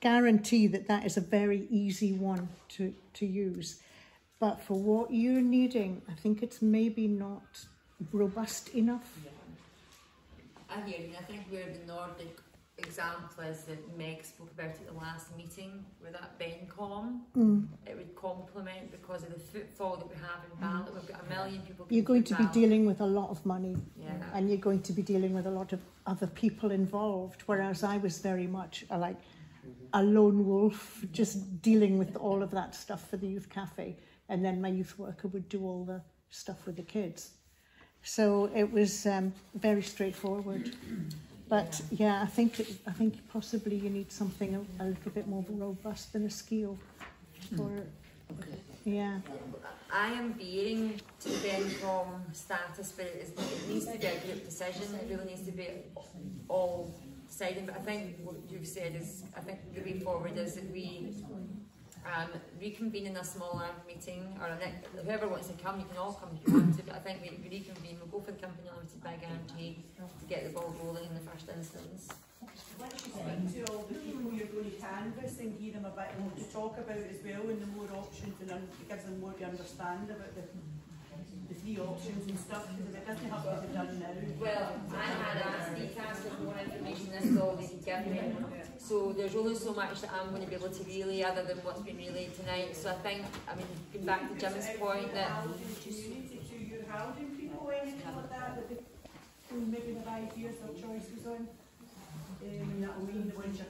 guarantee that that is a very easy one to, to use. But for what you're needing, I think it's maybe not robust enough. I hear you. I think we're the Nordic example is that Meg spoke about at the last meeting with that Bencom. Mm. It would complement because of the footfall that we have in Balloch. We've got a million people. You're going to be dealing with a lot of money Yeah. and you're going to be dealing with a lot of other people involved. Whereas I was very much uh, like, a lone wolf just dealing with all of that stuff for the youth cafe. And then my youth worker would do all the stuff with the kids. So it was um, very straightforward. But yeah, I think I think possibly you need something a, a little bit more robust than a SCIO. Hmm. For yeah. I am veering to the from status, but it, is, it needs to be a group decision. It really needs to be all deciding. But I think what you've said is, I think the way forward is that we um, reconvene in a smaller meeting, or a, whoever wants to come, you can all come if you want to, but I think we, we reconvene, we'll go for the company limited by guarantee to get the ball rolling in the first instance. Once you speak to all the people you're going to canvass and give them a bit more to talk about as well, and the more options, and it gives them more to understand about the the three options and stuff, because it doesn't have to be done now. Well, I had asked DTAS for more information, this is all they could give me. So there's only so much that I'm going to be able to relay other than what's been relayed tonight. So I think, I mean, going back to Jim's point that... To your housing people, anything like that, that they, maybe the ideas or choices on. Um, that'll mean the ones you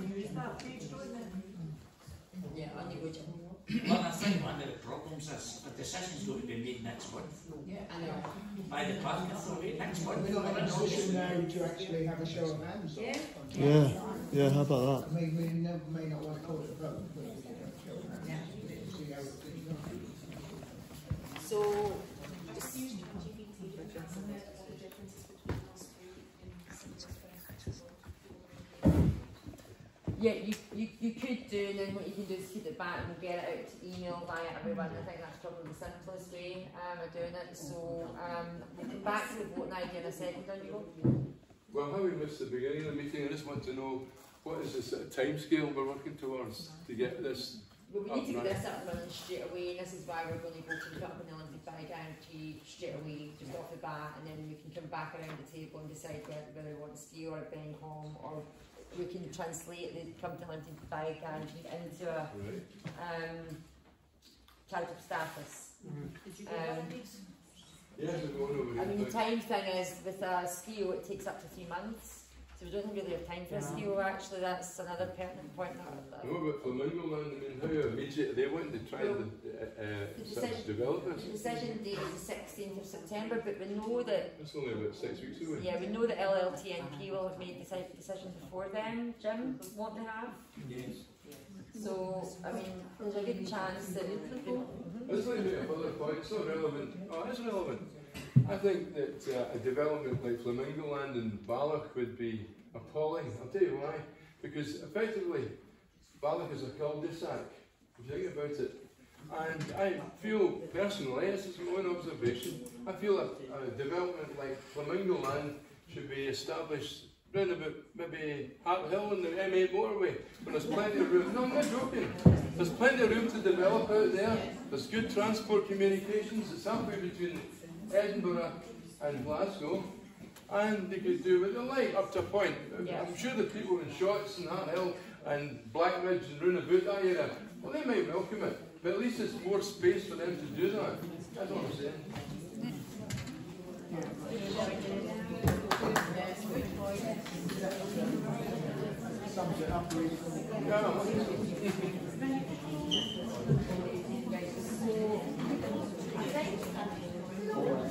and use that page, don't it? Yeah, on the go, Well, I think one of the problems is a decision's going to be made next month. Yeah, I know. By the planning authority next month. We're not in a position now to actually have a show of hands. Yeah. Yeah, yeah, how about I mean, we ne- may not want to call it a vote, but we can have a show of hands. See how it's done. So, Yeah, you, you, you could do, and then what you can do is keep it back and get it out to email via everyone. I think that's probably the simplest way um, of doing it. So, um, we'll come back to the voting idea in a second, don't you? Well, how we missed the beginning of the meeting, I just want to know what is the sort of timescale we're working towards to get this Well, we need to get this up and running straight away, and this is why we're going to go to the company limited by guarantee straight away, just off the bat, and then we can come back around the table and decide whether, whether we want SCIO or a Bencom, or we can translate the company limited by guarantee into a um, charitable status. Did you go Um, on these? Yes, we're going over I mean, the time thing is with a SCIO, it takes up to three months. So we don't really have time for a SCIO, actually. That's another pertinent point. That, that No, but Flamingo Land, I mean, how immediate they want to try Well, to uh, uh, the sort of decision- develop The decision date is the 16th of September, but we know that It's only about six weeks away. yeah, we know that LLTNP will have made the decision before then. Jim, won't they have? Yes. So I mean, there's a good chance that. I just like to make a further point, it's not relevant. Oh, it's relevant. I think that uh, a development like Flamingo Land in Balloch would be appalling. I'll tell you why. Because effectively, Balloch is a cul-de-sac, if you think about it. And I feel personally, this is my own observation, I feel a, a development like Flamingo Land should be established round about maybe Harthill and the M8 motorway, when there's plenty of room. No, I'm not joking. There's plenty of room to develop out there. There's good transport communications. It's halfway between Edinburgh and Glasgow. And they could do what they like up to a point. I'm sure the people in Shotts and Harthill and Blackridge and Runabout that area, well, they might welcome it. But at least it's more space for them to do that. That's what I'm saying. Sums Thank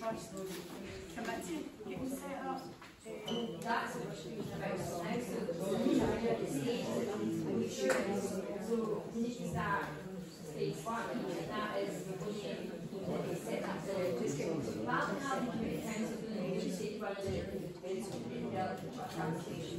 first committee getting set up. Um, That's what we're speaking about so now, so the stage, are we sure, so is that stage one, and that is when you set up the, just get, rather than having community council doing it, stage one, and then it's in relevant to our application.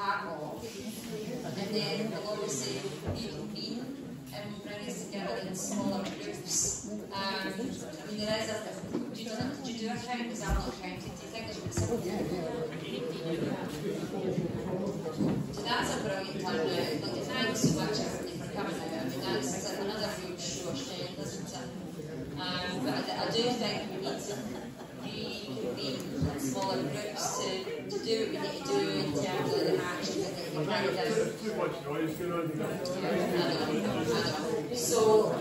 tackle, and then we'll obviously reconvene and we'll bring us together in smaller groups. Um, I mean, there is a. Do you, know, did you do a count? Because I'm not counting. Do you think there's been something? So that's a brilliant turnout. Like, thanks so much everybody for coming out. I mean, that's another huge show of strength, isn't it? Um, but I, I do think we need to smaller groups to, to do what we need to do in terms of going. So,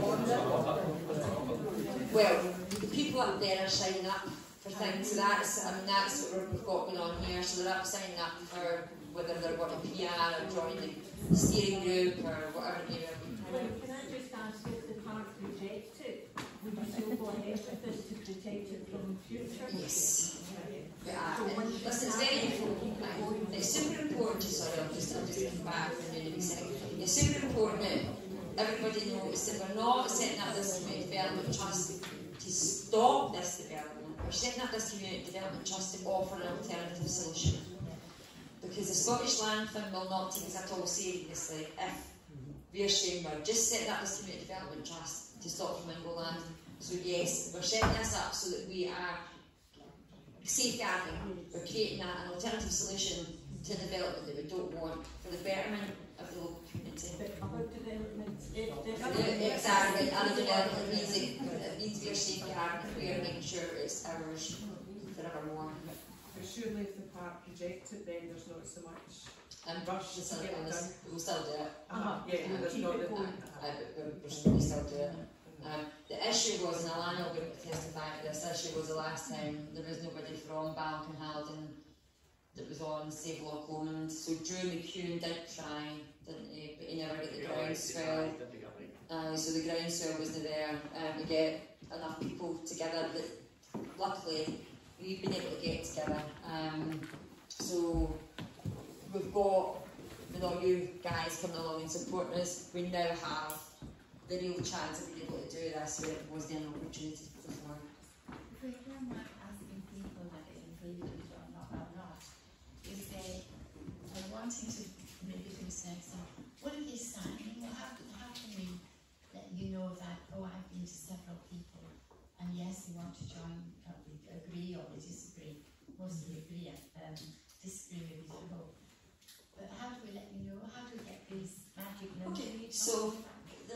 well, the people up there are signing up for things. So that's, I mean, that's what we've got going on here. So they're up signing up for whether they're wanting PR or joining the steering group or whatever it may would you still go ahead with this to protect it from future? Yes. Yeah, and listen, it's very important. like, It's super important. Sorry, I'll just, I'll just come back for a minute. and It's super important that everybody knows that we're not setting up this community development trust to stop this development. We're setting up this community development trust to offer an alternative solution. Because the Scottish Land Fund will not take us at all seriously if we're saying we're just setting up this community development trust to stop flamingo land. So yes, we're setting this up so that we are safeguarding, we're creating a- an alternative solution to development that we don't want for the betterment of the local community. About development, if Yeah. Exactly, and development means it, it means we're safeguarding, we're making sure it's ours forevermore. But surely if the park rejects it, then there's not so much And rush the to get it done. we'll still do it. Uh-huh, yeah, Uh, there's not the, uh, uh, we're, we're still we still do it. Um, the issue was, and Alana will be able to testify to this, issue was the last time there was nobody from Balloch and Haldane that was on Save Loch Lomond. So Drew McEwen did try, didn't he? But he never got the groundswell. Uh, so the groundswell wasn't there um, to get enough people together. That luckily we've been able to get together. Um, so we've got with all you guys coming along and supporting us. We now have the real chance of being able to do this where it wasn't an opportunity to perform. If I'm not asking people that included or not, or not, is they are wanting to maybe do something. What are they signing? Well, how, how can we let you know that, oh, I've been to several people and yes, they want to join, or they agree or disagree. Mostly agree, um, disagree maybe they hope. But how do we let you know? How do we get these magic numbers? Okay, so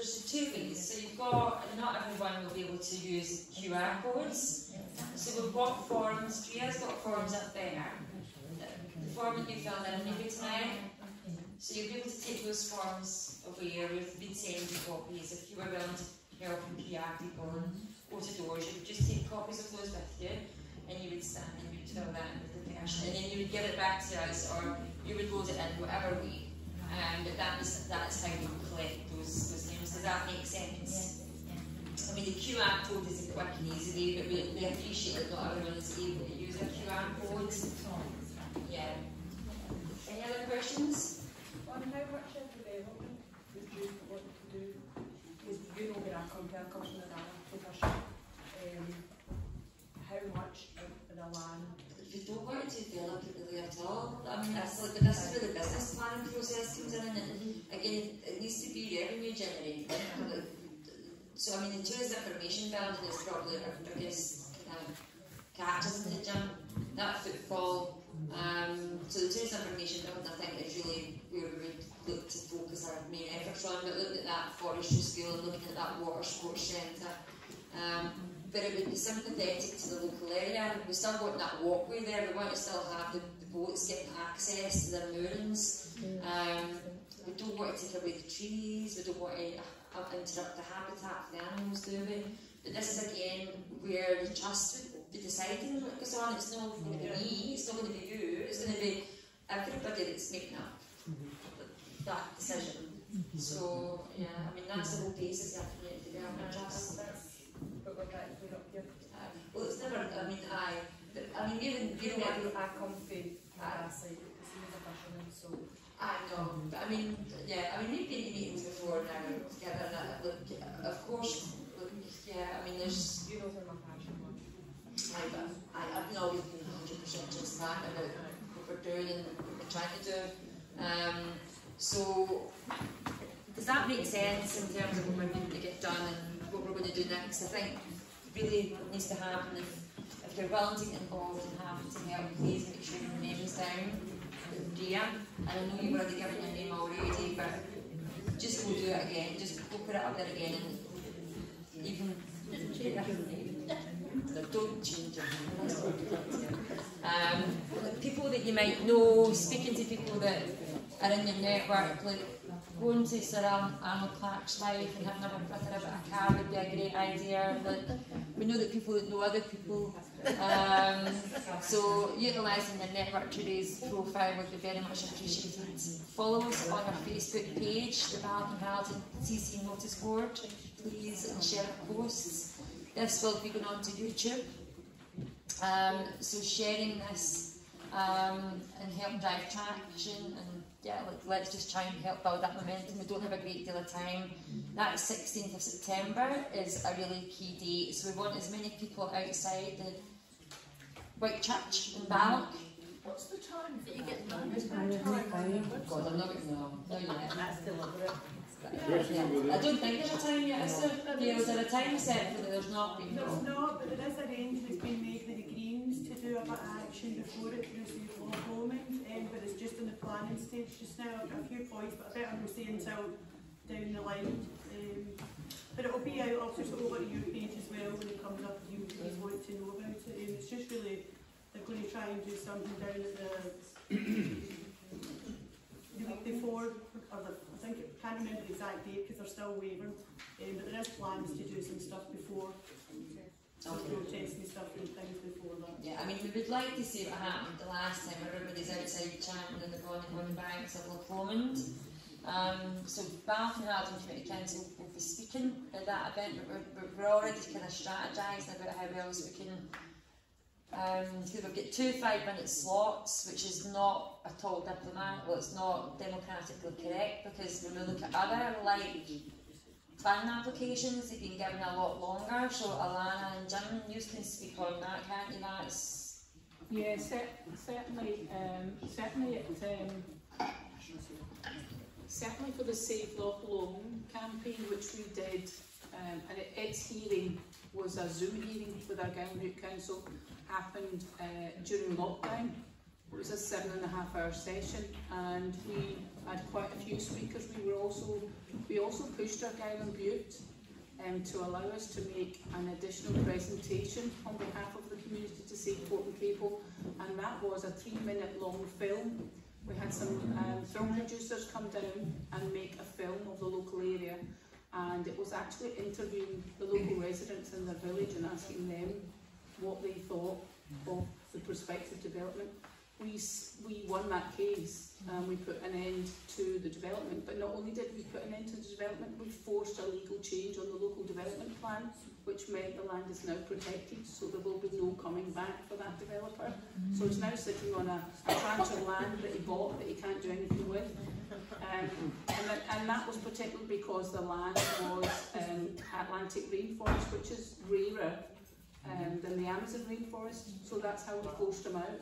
ways. So you've got, not everyone will be able to use QR codes. So we've got forms, Tria's got forms up there. The form that you filled in maybe tonight. So you'll be able to take those forms away, we've been sending you copies. If you were willing to help and PR people and go to doors, you would just take copies of those with you, and you would stand and you would fill that with the person, and then you would give it back to us, or you would load it in, whatever way. Um, but that is that's how we collect those those. Does that make sense? I mean, the QR code is a quick and easy way, but we, we appreciate that not everyone is able to use a QR code. Yeah. Any other questions? On how much of development would you want to do? Because you know where I come from, I come from the Rana profession. Um, how much of the land? We don't want to develop it really at all. I mean, that's like, but this is where the business planning process comes in, and again, it needs to be revenue generating. So, I mean, the tourist information building is probably our biggest kind of catch, isn't it, Jim? That footfall. Um, so, the tourist information building, I think, is really where we would look to focus our main efforts on. But looking at that forestry school and looking at that water sports centre. Um, but it would be sympathetic to the local area. We still want that walkway there, we want to still have the, the boats getting access to their moorings. Um, we don't want to take away the trees, we don't want to uh, interrupt the habitat for the animals, do we? But this is again where the trust would be deciding what goes on. It's not going to be me, it's not going to be you, it's going to be everybody that's making up that decision. So, yeah, I mean, that's the whole basis of the community development trust. But we're trying to put up. Um, well, it's never, I mean, I, but, I mean, You really, know, I, come from our side, the same as a fisherman, so. I know, but I mean, yeah, I mean, we've been in meetings before now together, and uh, look, of course, look, yeah, I mean, there's. You know passion was. I, I, I've been always been 100% transparent about what we're doing and what we're trying to do. Um, so, does that make sense in terms of what we're going to get done and what we're going to do next? I think really what needs to happen if, if you're willing to get involved and happy to help, please make sure your name is down. Ria, and I know you've already given your name already, but just go do it again, just go put it up there again and even don't change your name. That's what we like to do. Um, people that you might know, speaking to people that are in your network, like going to Sir Arnold, Arnold Clark's life and having a her about a car would be a great idea. Like, we know that people that know other people. Um, so utilising the network Today's profile would be very much appreciated. Follow us on our Facebook page, the Balloch and Haldane CC Notice Board, please, and share our posts. This will be going on to YouTube. Um, so sharing this um, and help drive traction and yeah, like, let's just try and help build that momentum. We don't have a great deal of time. That 16th of September is a really key date, so we want as many people outside the White Church in Balloch. What's the time that you get done? God, I'm not going to know. No, yet. That's deliberate. Yeah. I don't think there's a time yet. Is there? Yeah, was there a time set for it? There's not been. There's not, but there is arrangements being made with the Greens to do a bit of action before it goes to full employment, um, but it's just in the planning stage just now. I've got a few points, but I better go stay until down the line. Um, but it'll be out, I'll over to your page as well when it comes up if you guys want to know about it. Um, it's just really, they're going to try and do something down at the, the week before, or the, I think, I can't remember the exact date because they're still wavering, um, but there is plans to do some stuff before, Okay. protests and stuff and things before that. Yeah, I mean, we would like to see what happened the last time where everybody's outside chanting in the bonnet on the banks of Loch Lomond. Um, so Balloch and Haldane Community Council will be speaking at that event, but we're, we're- we're already kind of strategising about how else we can um, we've got two five-minute slots, which is not at all diplomatic, well, it's not democratically correct, because when we look at other, like, planning applications, they've been given a lot longer, so Alana and Jim, you can speak on that, can't you? That's, Yeah, cer- certainly, um, certainly it, um, certainly for the Save Loch Lomond campaign, which we did, um, and it, its hearing was a Zoom hearing with our Gowrie Council, happened uh, during lockdown. It was a seven and a half hour session, and we had quite a few speakers. We were also, we also pushed Argyll and Bute um, to allow us to make an additional presentation on behalf of the community to Save Portincaple, and that was a three minute long film. We had some um, film producers come down and make a film of the local area, and it was actually interviewing the local residents in their village and asking them what they thought of the prospective development. We, we won that case and we put an end to the development, but not only did we put an end to the development, we forced a legal change on the local development plan, which meant the land is now protected, so there will be no coming back for that developer. So it's now sitting on a, a tranche of land that he bought that he can't do anything with. Um, and, that, and that was particularly because the land was um, Atlantic rainforest, which is rarer um, than the Amazon rainforest, so that's how we forced him out.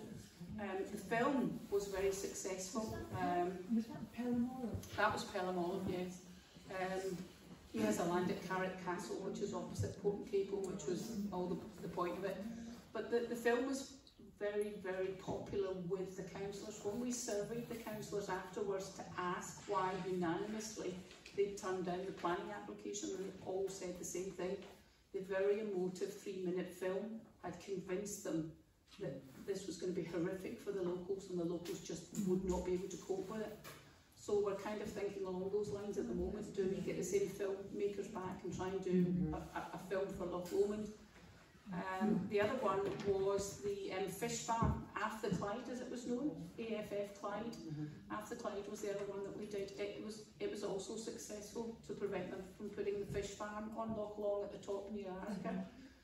Um, the film was very successful. Um, Was that Pellamore? that was Pellamore, yes. Um, he has a land at Carrick Castle, which is opposite Portincaple, which was all the, the point of it. But the, the film was very, very popular with the councillors. When we surveyed the councillors afterwards to ask why unanimously they turned down the planning application, and they all said the same thing. the very emotive three-minute film had convinced them that this was going to be horrific for the locals and the locals just would not be able to cope with it. So we're kind of thinking along those lines at the moment. Do we get the same filmmakers back and try and do a, a, a film for Loch Lomond? Um, the other one was the um, fish farm, After Clyde as it was known, AFF Clyde. After Clyde was the other one that we did. It was it was also successful to prevent them from putting the fish farm on Loch Long at the top near Arrochar.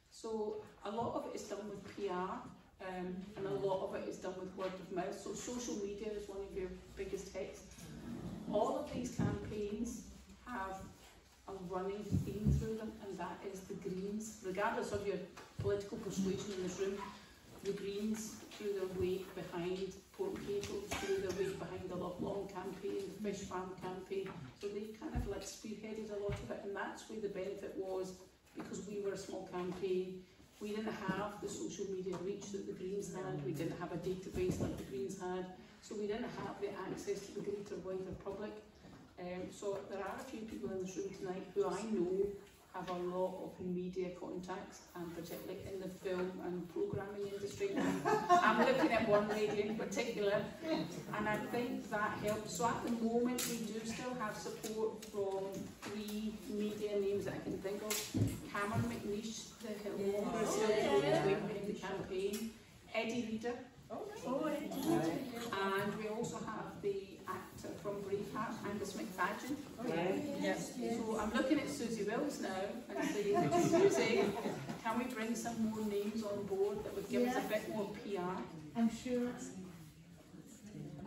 So a lot of it is done with PR um, and a lot of it is done with word of mouth. So social media is one of your biggest hits. All of these campaigns have a running theme through them, and that is the Greens. Regardless of your political persuasion in this room, the Greens, through their weight behind Port Portincaple, through their weight behind the Long campaign, the Fish Farm campaign, so they kind of like spearheaded a lot of it, and that's where the benefit was, because we were a small campaign, We didn't have the social media reach that the Greens had. We didn't have a database that the Greens had. So we didn't have the access to the greater, wider public. Um, so there are a few people in this room tonight who I know have a lot of media contacts, and particularly in the film and programming industry. I'm looking at one lady in particular, and I think that helps. So at the moment, we do still have support from three media names that I can think of. Cameron McNeish, the Hill Walker, oh, still in the campaign. Eddie Reader. Oh, and we also have the actor from Braveheart, Angus Macfadyen. Yes. So I'm looking at Susie Wills now and saying, Susie, can we bring some more names on board that would give yeah. us a bit more PR? I'm sure.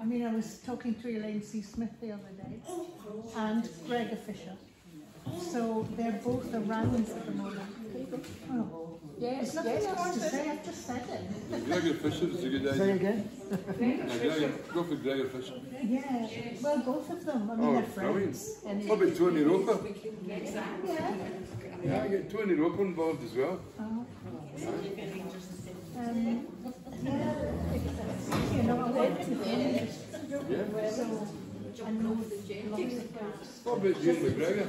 I mean, I was talking to Elaine C. Smith the other day and Gregor Fisher. So they're both around at the moment. Oh. Yes, nothing yes, else to say, I've just said it. Gregor Fisher is a good idea. Say again? Gregor, go for Gregor Fisher. Yeah, well, both of them, I mean, oh, they're friends. Brilliant. What about Tony Roper? Exactly. Yeah. Yeah, get Tony Roper involved as well. Oh. Um, yeah, you know, I went to them. Yeah. So, I know lots of. What about Jim McGregor?